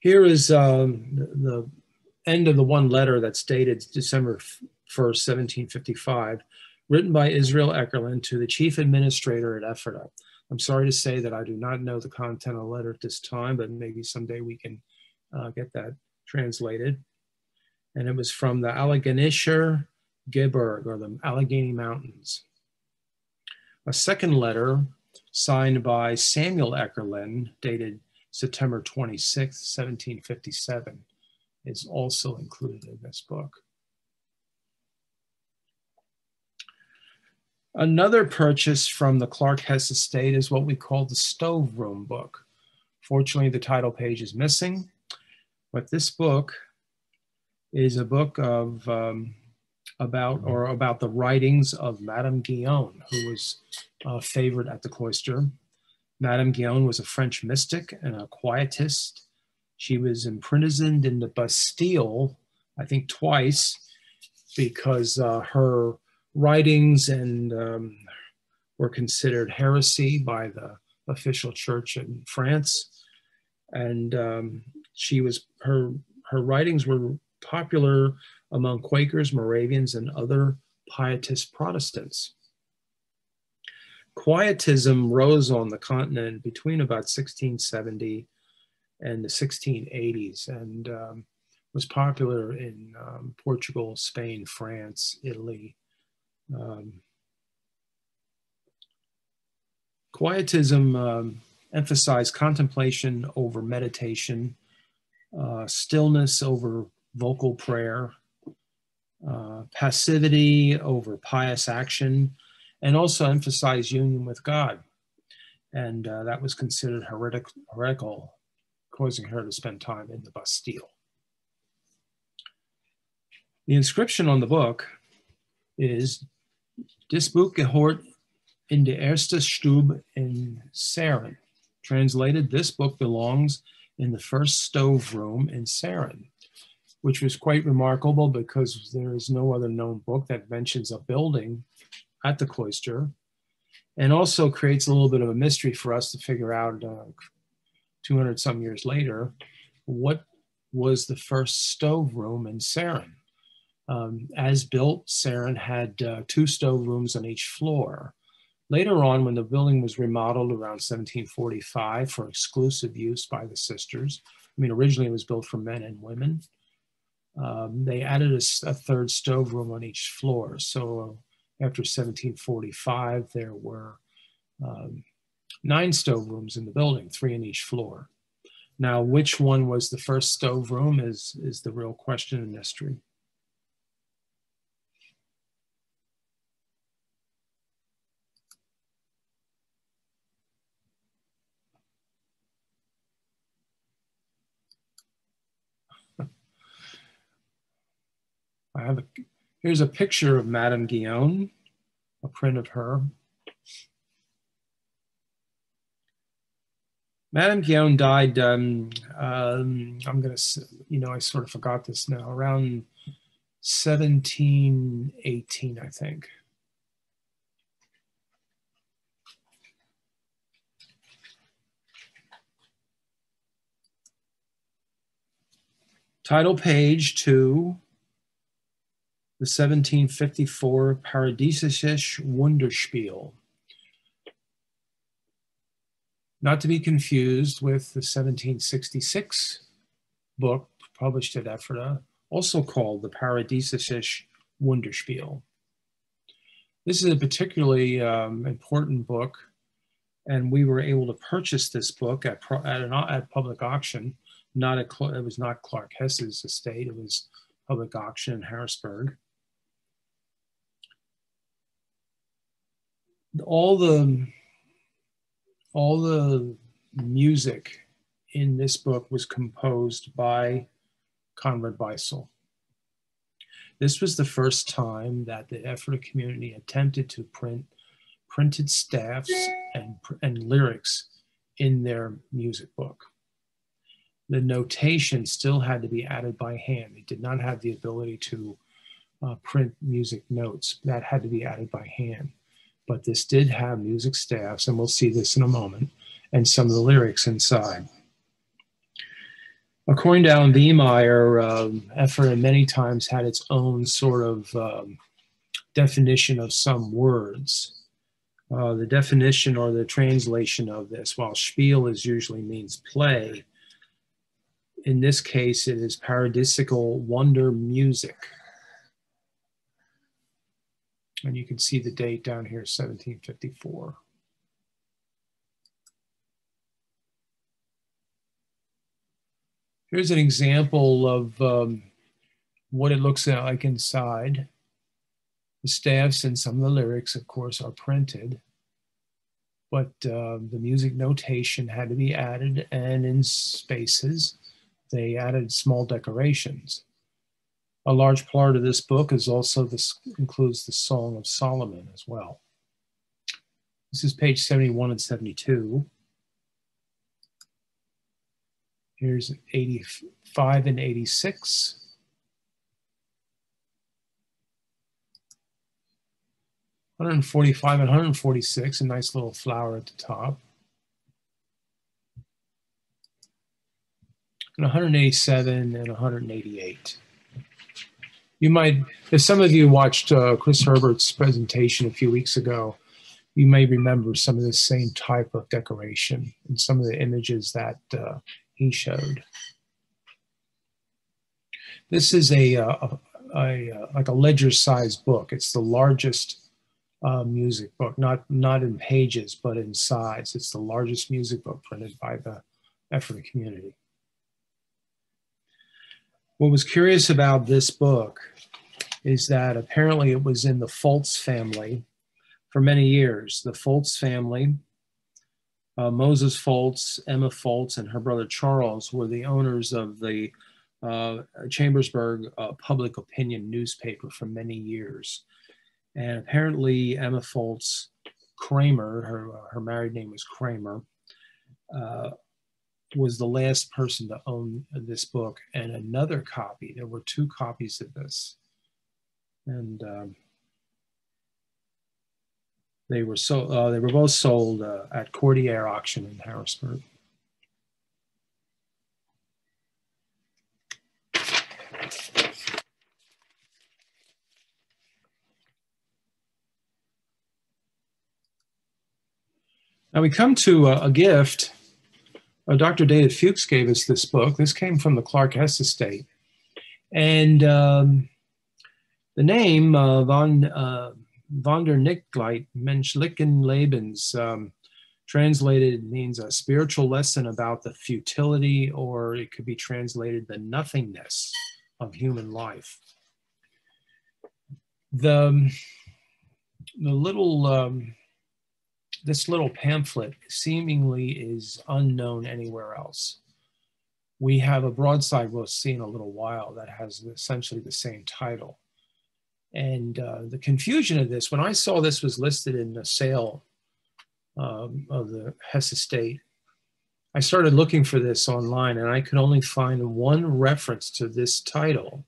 Here is um, the end of the one letter that's dated December 1st, 1755, written by Israel Eckerlin to the chief administrator at Ephrata. I'm sorry to say that I do not know the content of the letter at this time, but maybe someday we can uh, get that translated. And it was from the Alleganischer Geberg or the Allegheny Mountains. A second letter signed by Samuel Eckerlin, dated September 26, 1757, is also included in this book. Another purchase from the Clark Hess estate is what we call the Stove Room book. Fortunately, the title page is missing, but this book is a book of um, about or about the writings of Madame Guyon, who was a favorite at the cloister. Madame Guyon was a French mystic and a quietist. She was imprisoned in the Bastille, I think twice, because uh, her writings and um, were considered heresy by the official church in France. And um, she was her her writings were popular among Quakers, Moravians, and other pietist Protestants. Quietism rose on the continent between about 1670 and the 1680s and um, was popular in um, Portugal, Spain, France, Italy. Um, quietism um, emphasized contemplation over meditation, uh, stillness over vocal prayer, uh, passivity over pious action, and also emphasize union with God. And uh, that was considered heretic- heretical, causing her to spend time in the Bastille. The inscription on the book is Dis Buch gehört in die erste Stube in Saron. Translated, this book belongs in the first stove room in Saron, which was quite remarkable because there is no other known book that mentions a building at the cloister and also creates a little bit of a mystery for us to figure out uh, 200 some years later what was the first stove room in Saron. Um, as built, Saron had uh, two stove rooms on each floor. Later on, when the building was remodeled around 1745 for exclusive use by the sisters, I mean, originally it was built for men and women. Um, they added a, a, third stove room on each floor. So uh, after 1745, there were um, nine stove rooms in the building, three in each floor. Now, which one was the first stove room is, is the real question and mystery. I have a, here's a picture of Madame Guyon, a print of her. Madame Guyon died, um, um, I'm going to, you know, I sort of forgot this now, around 1718, I think. Title page two, the 1754 Paradiesisches Wunderspiel. Not to be confused with the 1766 book published at Ephrata, also called the Paradiesisches Wunderspiel. This is a particularly um, important book, and we were able to purchase this book at, at, an, at public auction. Not at, it was not Clark Hess's estate, it was public auction in Harrisburg. All the all the music in this book was composed by Conrad Beissel. This was the first time that the Ephrata community attempted to print printed staffs and, and lyrics in their music book. The notation still had to be added by hand. It did not have the ability to uh, print music notes. That had to be added by hand but this did have music staffs, and we'll see this in a moment, and some of the lyrics inside. According to Alan Viehmeyer, um, Ephrata many times had its own sort of um, definition of some words. Uh, the definition or the translation of this, while spiel is usually means play, in this case it is paradisical wonder music. And you can see the date down here, 1754. Here's an example of um, what it looks like inside. The staffs and some of the lyrics, of course, are printed, but uh, the music notation had to be added, and in spaces, they added small decorations. A large part of this book is also this includes the Song of Solomon as well. This is page 71 and 72. Here's 85 and 86. One hundred forty-five and one hundred forty-six, a nice little flower at the top. And one hundred eighty-seven and one hundred eighty-eight. You might, if some of you watched uh, Chris Herbert's presentation a few weeks ago, you may remember some of the same type of decoration and some of the images that uh, he showed. This is a, uh, a, a, a like a ledger-sized book. It's the largest uh, music book, not not in pages, but in size. It's the largest music book printed by the Ephrata community. What was curious about this book is that apparently it was in the Foltz family for many years. The Foltz family uh, Moses Foltz, Emma Foltz, and her brother Charles were the owners of the uh, Chambersburg uh, public opinion newspaper for many years. And apparently, Emma Foltz Kramer, her, her married name was Kramer, uh, was the last person to own this book and another copy. There were two copies of this. And um, they were so uh, they were both sold uh, at Cordier auction in Harrisburg. Now we come to a, a gift. Uh, Dr. David Fuchs gave us this book. This came from the Clark Hess estate. And um, the name uh, von uh, von der Nichtlight Menschlichen Lebens um, translated means a spiritual lesson about the futility, or it could be translated the nothingness of human life. The, the little, um, this little pamphlet seemingly is unknown anywhere else. We have a broadside we'll see in a little while that has essentially the same title. And uh, the confusion of this, when I saw this was listed in the sale um, of the Hess estate, I started looking for this online and I could only find one reference to this title.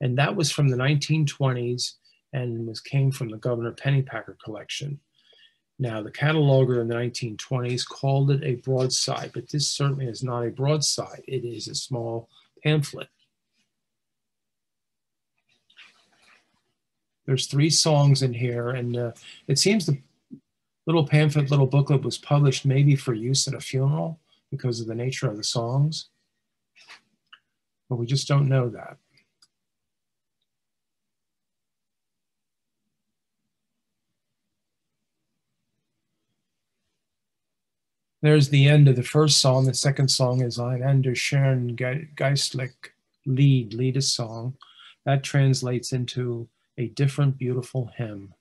And that was from the 1920s and was came from the Governor Pennypacker collection. Now, the cataloger in the 1920s called it a broadside, but this certainly is not a broadside. It is a small pamphlet. There's three songs in here, and uh, it seems the little pamphlet, little booklet was published maybe for use at a funeral because of the nature of the songs. But we just don't know that. There's the end of the first song. The second song is Ein Ende schön geistlich Lied, lead a song. That translates into a different beautiful hymn.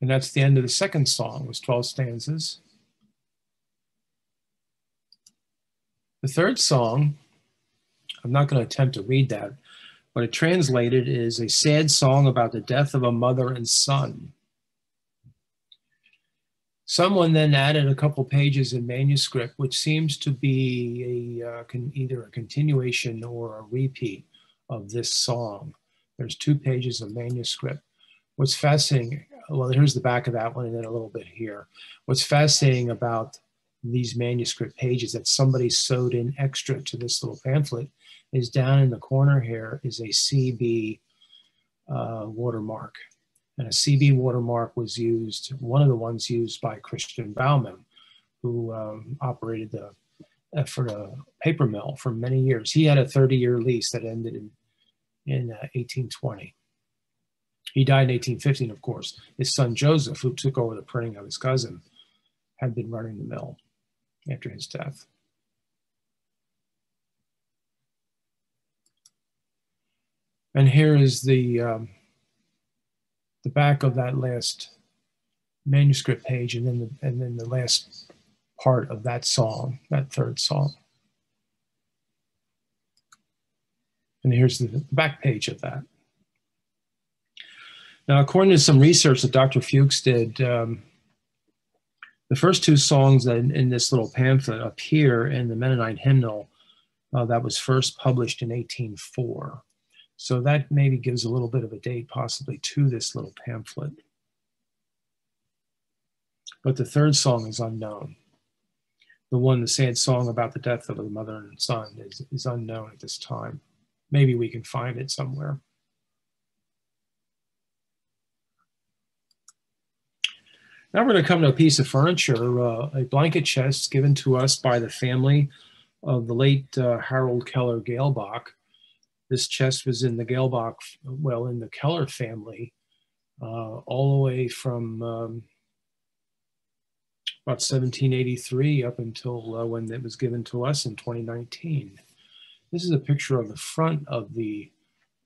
And that's the end of the second song, was 12 stanzas. The third song, I'm not going to attempt to read that. What it translated is a sad song about the death of a mother and son. Someone then added a couple pages in manuscript, which seems to be a, uh, either a continuation or a repeat of this song. There's two pages of manuscript. What's fascinating, well, here's the back of that one and then a little bit here. What's fascinating about these manuscript pages that somebody sewed in extra to this little pamphlet is down in the corner here is a CB uh, watermark. And a CB watermark was used, one of the ones used by Christian Baumann, who um, operated the uh, for a paper mill for many years. He had a 30 year lease that ended in, in uh, 1820. He died in 1815, of course. His son Joseph, who took over the printing of his cousin, had been running the mill after his death. And here is the, um, the back of that last manuscript page and then the, and then the last part of that song, that third song. And here's the back page of that. Now, according to some research that Dr. Fuchs did, um, the first two songs in, in, this little pamphlet appear in the Mennonite hymnal uh, that was first published in 1804. So that maybe gives a little bit of a date possibly to this little pamphlet. But the third song is unknown. The one, the sad song about the death of the mother and son, is, is unknown at this time. Maybe we can find it somewhere. Now we're going to come to a piece of furniture, uh, a blanket chest given to us by the family of the late uh, Harold Keller Gailbach. This chest was in the Gelbach, well, in the Keller family, uh, all the way from um, about 1783 up until uh, when it was given to us in 2019. This is a picture of the front of the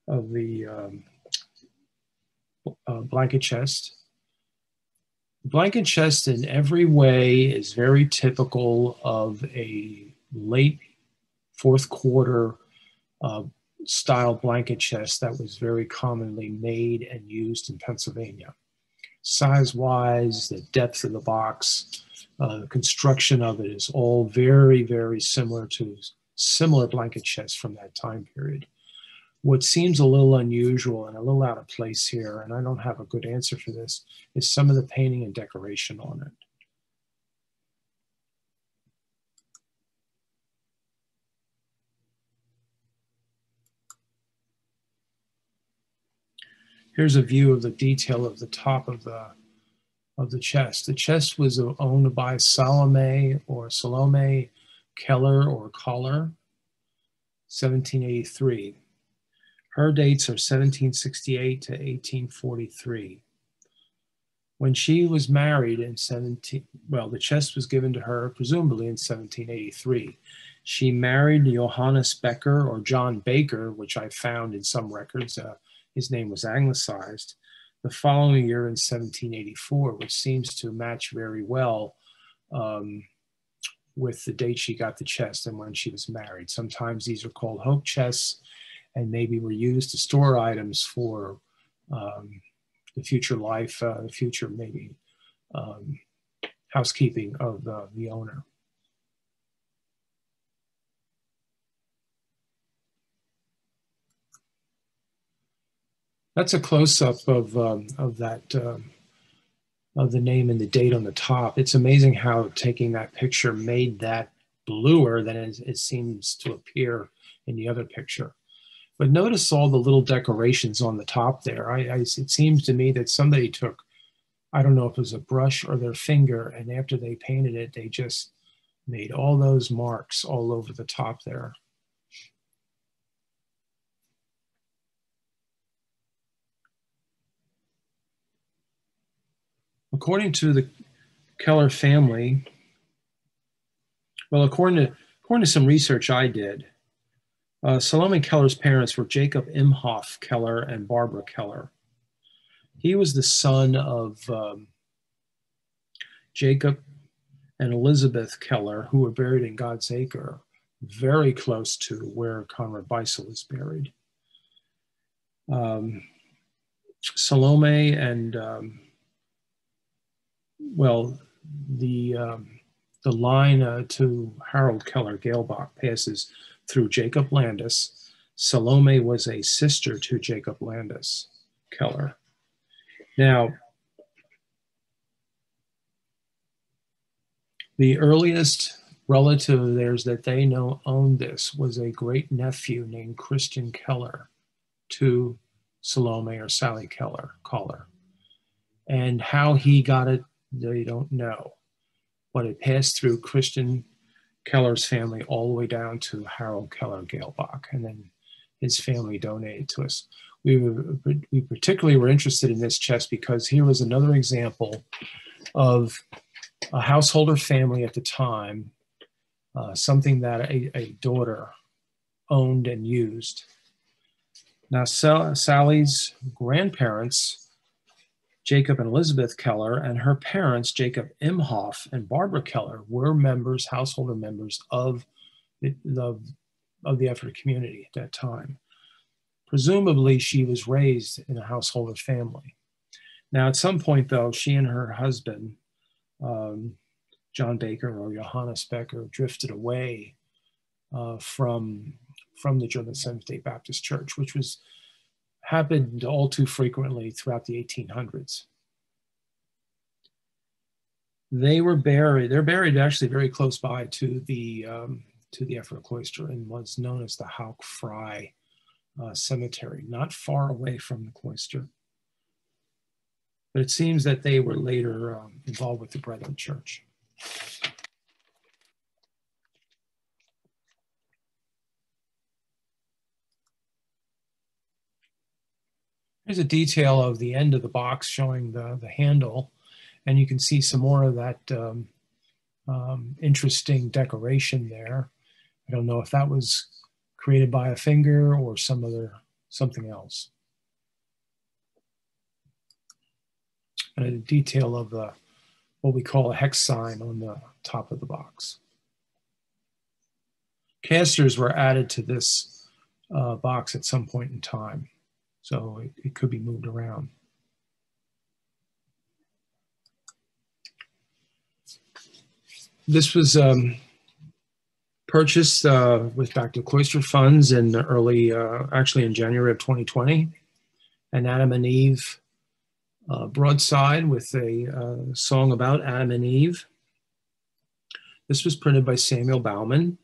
of the um, uh, blanket chest blanket chest in every way is very typical of a late fourth quarter uh, style blanket chest that was very commonly made and used in Pennsylvania. Size wise, the depth of the box, uh, the construction of it is all very, very similar to similar blanket chests from that time period what seems a little unusual and a little out of place here, and I don't have a good answer for this, is some of the painting and decoration on it. Here's a view of the detail of the top of the of the chest. The chest was owned by Salome or Salome Keller or Collar, 1783. Her dates are 1768 to 1843. When she was married in 17, well, the chest was given to her presumably in 1783. She married Johannes Becker or John Baker, which I found in some records. Uh, his name was anglicized. The following year in 1784, which seems to match very well um, with the date she got the chest and when she was married. Sometimes these are called hope chests and maybe were used to store items for um, the future life, uh, the future maybe um, housekeeping of the, the owner. That's a close-up of, um, of that, um, of the name and the date on the top. It's amazing how taking that picture made that bluer than it, it seems to appear in the other picture. But notice all the little decorations on the top there. I, I, it seems to me that somebody took, I don't know if it was a brush or their finger, and after they painted it, they just made all those marks all over the top there. According to the Keller family, well, according to, according to some research I did, uh, Salome Keller's parents were Jacob Imhoff Keller and Barbara Keller. He was the son of um, Jacob and Elizabeth Keller, who were buried in God's Acre, very close to where Conrad Beissel is buried. Um, Salome and, um, well, the, um, the line uh, to Harold Keller, Gailbach, passes through Jacob Landis. Salome was a sister to Jacob Landis Keller. Now, the earliest relative of theirs that they know owned this was a great nephew named Christian Keller to Salome or Sally Keller, Caller. And how he got it, they don't know. But it passed through Christian Keller's family all the way down to Harold Keller Gehlbach, and then his family donated to us. We, were, we particularly were interested in this chest because here was another example of a householder family at the time, uh, something that a, a, daughter owned and used. Now, Sally's grandparents, Jacob and Elizabeth Keller, and her parents, Jacob Imhoff and Barbara Keller, were members, householder members of the, the of the Ephrata community at that time. Presumably, she was raised in a householder family. Now, at some point, though, she and her husband, um, John Baker or Johannes Becker, drifted away uh, from, from the German Seventh day Baptist Church, which was happened all too frequently throughout the 1800s. They were buried, they're buried actually very close by to the, um, to the Ephrata cloister in what's known as the Hauk Fry uh, Cemetery, not far away from the cloister. But it seems that they were later um, involved with the Brethren Church. Here's a detail of the end of the box showing the, the handle, and you can see some more of that um, um, interesting decoration there. I don't know if that was created by a finger or some other something else. And a detail of the what we call a hex sign on the top of the box. Casters were added to this uh, box at some point in time, so it, it could be moved around. This was um, purchased uh, with Back to Cloister funds in the early, uh, actually in January of 2020. An Adam and Eve uh, broadside with a uh, song about Adam and Eve. This was printed by Samuel Bauman.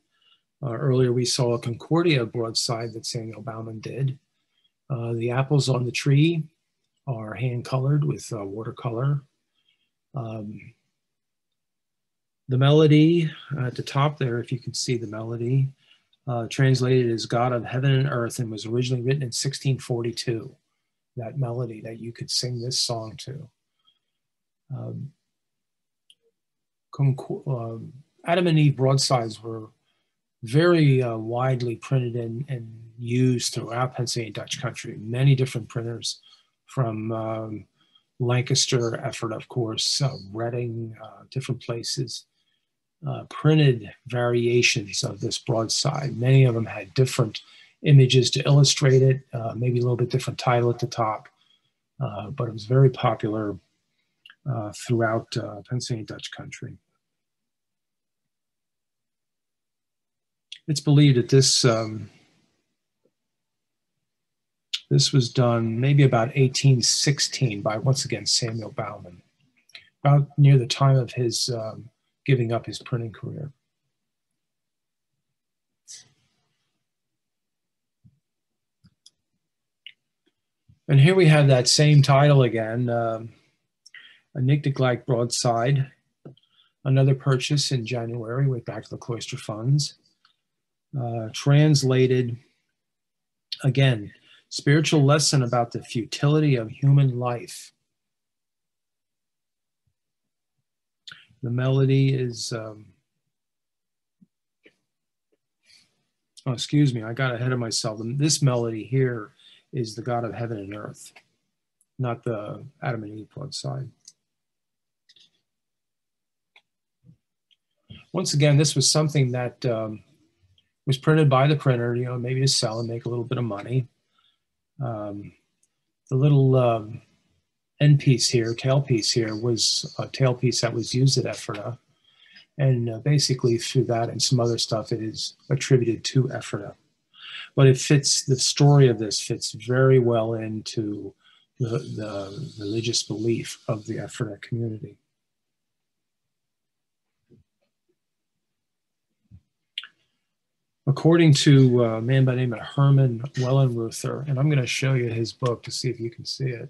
Uh, earlier we saw a Concordia broadside that Samuel Bauman did. Uh, the apples on the tree are hand colored with watercolor. Um, the melody at the top there, if you can see the melody, uh, translated as God of heaven and earth and was originally written in 1642. That melody that you could sing this song to. Um, um, Adam and Eve broadsides were very uh, widely printed and, and, used throughout Pennsylvania Dutch country. Many different printers from um, Lancaster, Ephrata, of course, uh, Reading, uh, different places uh, printed variations of this broadside. Many of them had different images to illustrate it, uh, maybe a little bit different title at the top, uh, but it was very popular throughout Pennsylvania Dutch country. It's believed that this um, this was done maybe about 1816 by once again Samuel Bauman, about near the time of his um, giving up his printing career. And here we have that same title again, um, a Nick broadside, another purchase in January with Back to the Cloister Funds. Uh, translated, again, spiritual lesson about the futility of human life. The melody is, um, oh, excuse me, I got ahead of myself. This melody here is the God of heaven and earth, not the Adam and Eve plug side. Once again, this was something that um, was printed by the printer, you know, maybe to sell and make a little bit of money. Um, the little um, end piece here, tail piece here, was a tail piece that was used at Ephrata. And uh, basically through that and some other stuff, it is attributed to Ephrata. But it fits, the story of this fits very well into the, the religious belief of the Ephrata community. According to a man by the name of Herman Wellenreuther, and I'm going to show you his book to see if you can see it.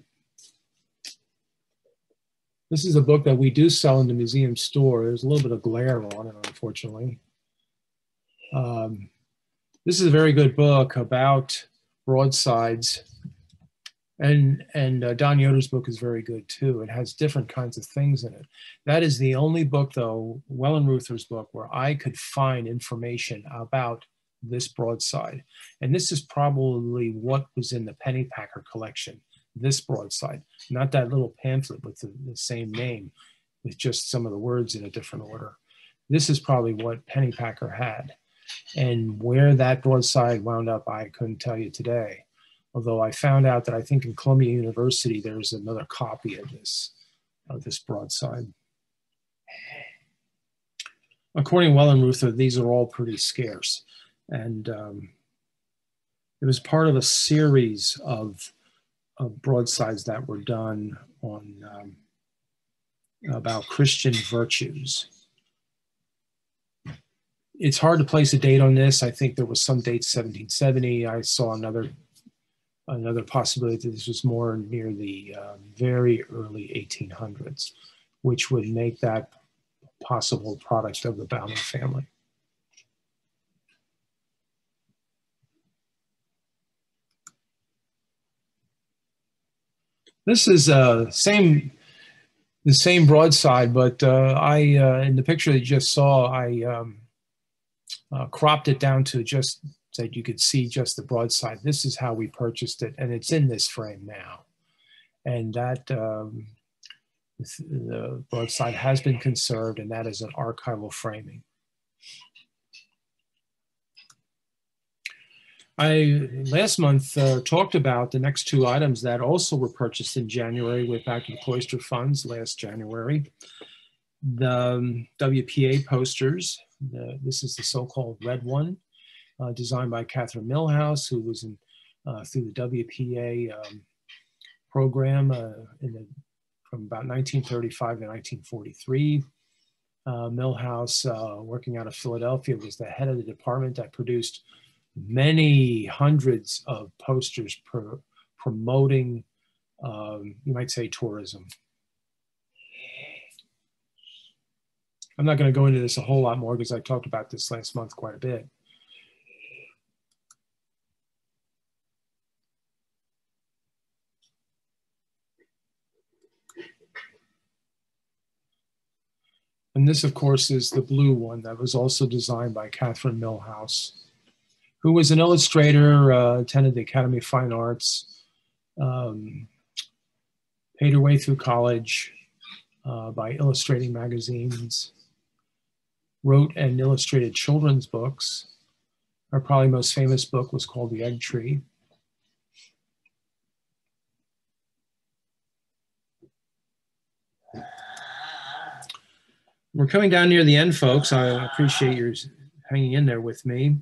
This is a book that we do sell in the museum store. There's a little bit of glare on it, unfortunately. Um, this is a very good book about broadsides. And, and uh, Don Yoder's book is very good too. It has different kinds of things in it. That is the only book, though, Wellenreuther's book, where I could find information about this broadside. And this is probably what was in the Pennypacker collection, this broadside, not that little pamphlet with the, the same name, with just some of the words in a different order. This is probably what Pennypacker had. And where that broadside wound up, I couldn't tell you today. Although I found out that I think in Columbia University, there's another copy of this, of this broadside. According to Wellenreuther, these are all pretty scarce. And um, it was part of a series of, of broadsides that were done on um, about Christian virtues it's hard to place a date on this. I think there was some date 1770. I saw another another possibility that this was more near the uh, very early 1800s, which would make that possible product of the Baumann family. This is uh, same the same broadside, but uh, I uh, in the picture that you just saw, I um, uh, cropped it down to just so you could see just the broadside. This is how we purchased it, and it's in this frame now. And that um, the broadside has been conserved, and that is an archival framing. I last month uh, talked about the next two items that also were purchased in January with Back to the Cloister funds last January. The um, WPA posters the, this is the so-called red one, uh, designed by Katherine Milhous, who was in, uh, through the WPA um, program uh, the, from about 1935 to 1943. Uh, Milhous, uh, working out of Philadelphia, was the head of the department that produced many hundreds of posters promoting, um, you might say, tourism. I'm not going to go into this a whole lot more because I talked about this last month quite a bit. And this, of course, is the blue one that was also designed by Katherine Milhous, who was an illustrator, uh, attended the Academy of Fine Arts, um, paid her way through college uh, by illustrating magazines wrote and illustrated children's books. Her probably most famous book was called The Egg Tree. We're coming down near the end, folks. I appreciate your hanging in there with me.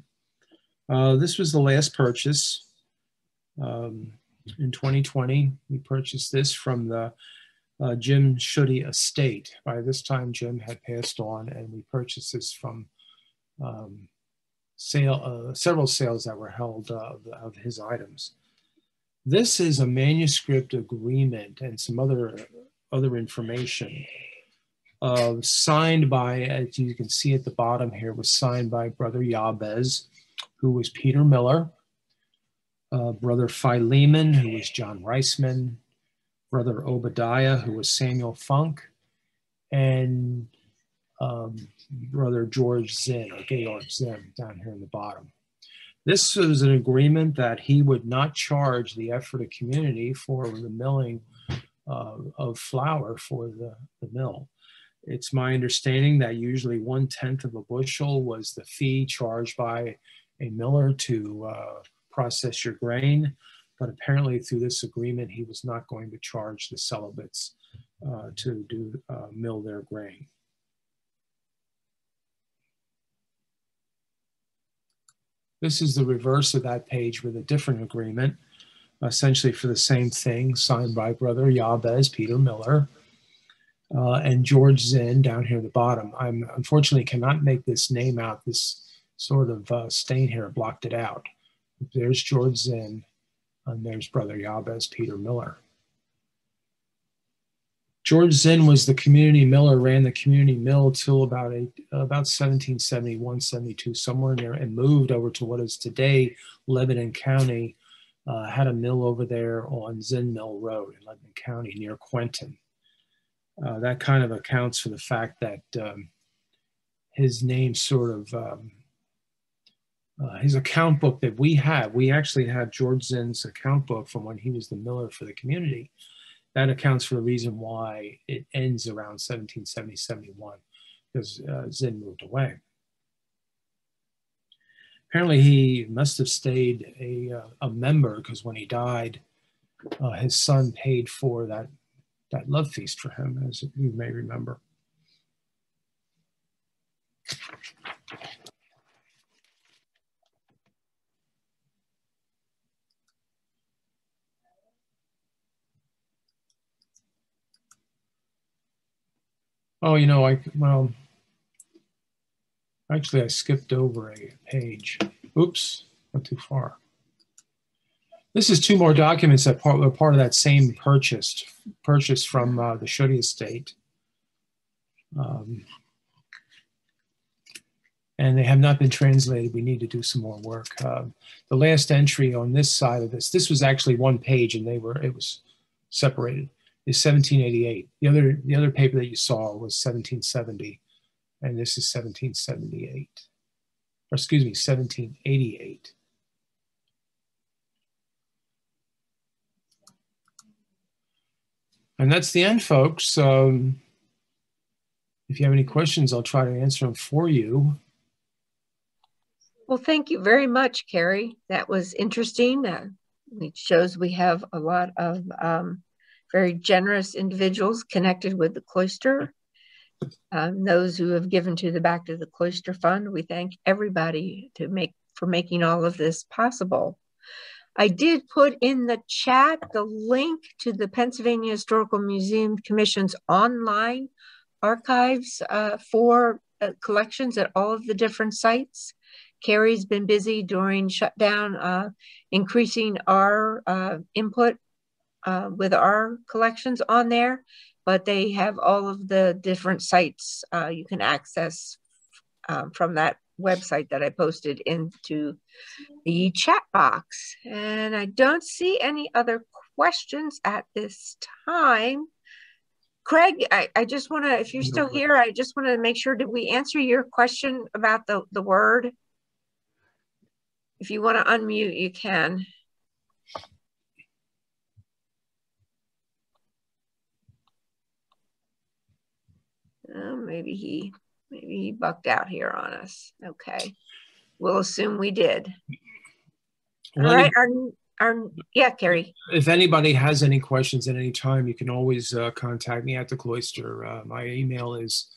Uh, this was the last purchase um, in 2020. We purchased this from the uh, Jim Schutte estate. By this time, Jim had passed on, and we purchased this from um, sale, uh, several sales that were held uh, of his items. This is a manuscript agreement and some other other information uh, signed by, as you can see at the bottom here, was signed by Brother Yabez, who was Peter Miller, uh, Brother Philemon, who was John Reisman, Brother Obadiah, who was Samuel Funk, and um, Brother George Zinn, or Georg Zinn, down here in the bottom. This was an agreement that he would not charge the Ephrata community for the milling uh, of flour for the, the mill. It's my understanding that usually one tenth of a bushel was the fee charged by a miller to uh, process your grain. But apparently, through this agreement, he was not going to charge the celibates uh, to do uh, mill their grain. This is the reverse of that page with a different agreement, essentially for the same thing, signed by Brother Yabez, Peter Miller, uh, and George Zinn down here at the bottom. I unfortunately cannot make this name out. This sort of uh, stain here blocked it out. There's George Zinn and there's Brother Yabez Peter Miller. George Zinn was the community miller, ran the community mill till about about 1771, 72, somewhere in there, and moved over to what is today Lebanon County. Uh, had a mill over there on Zinn Mill Road in Lebanon County near Quentin. Uh, that kind of accounts for the fact that um, his name sort of um, uh, his account book that we have, we actually have George Zinn's account book from when he was the miller for the community. That accounts for the reason why it ends around 1770, 71, because uh, Zinn moved away. Apparently he must have stayed a, uh, a member because when he died, uh, his son paid for that, that love feast for him, as you may remember. Oh, you know, I, well, actually I skipped over a page. Oops, went too far. This is two more documents that part, were part of that same purchase, purchase from uh, the Schutte estate. Um, and they have not been translated. We need to do some more work. Um, the last entry on this side of this, this was actually one page and they were, it was separated is 1788. The other, the other paper that you saw was 1770, and this is 1778. Or excuse me, 1788. And that's the end, folks. Um, if you have any questions, I'll try to answer them for you. Well, thank you very much, Kerry. That was interesting. Uh, it shows we have a lot of um, very generous individuals connected with the cloister. Um, those who have given to the Back to the Cloister Fund, we thank everybody to make for making all of this possible. I did put in the chat the link to the Pennsylvania Historical Museum Commission's online archives uh, for uh, collections at all of the different sites. Kerry's been busy during shutdown, uh, increasing our uh, input uh, with our collections on there, but they have all of the different sites uh, you can access um, from that website that I posted into the chat box. And I don't see any other questions at this time. Craig, I, I just want to, if you're still here, I just want to make sure, did we answer your question about the, the word? If you want to unmute, you can. Oh, maybe he maybe he bucked out here on us. Okay. We'll assume we did. All right. Our, our, yeah, Kerry. If anybody has any questions at any time, you can always uh, contact me at the cloister. Uh, my email is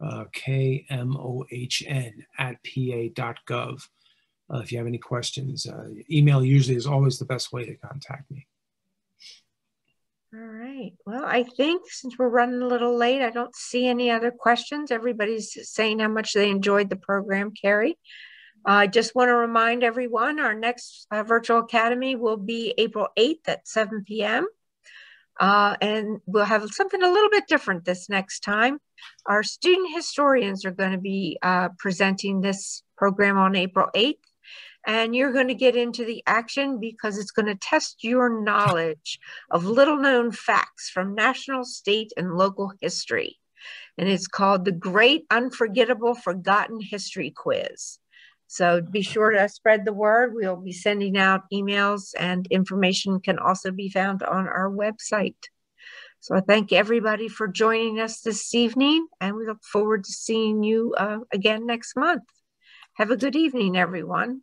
uh, kmohn at pa.gov. Uh, if you have any questions, uh, email usually is always the best way to contact me. All right. Well, I think since we're running a little late, I don't see any other questions. Everybody's saying how much they enjoyed the program, Kerry. Uh, I just want to remind everyone our next uh, virtual academy will be April 8th at 7 p.m. Uh, and we'll have something a little bit different this next time. Our student historians are going to be uh, presenting this program on April 8th and you're going to get into the action because it's going to test your knowledge of little known facts from national, state, and local history. And it's called the Great Unforgettable Forgotten History Quiz. So be sure to spread the word. We'll be sending out emails and information can also be found on our website. So I thank everybody for joining us this evening and we look forward to seeing you uh, again next month. Have a good evening, everyone.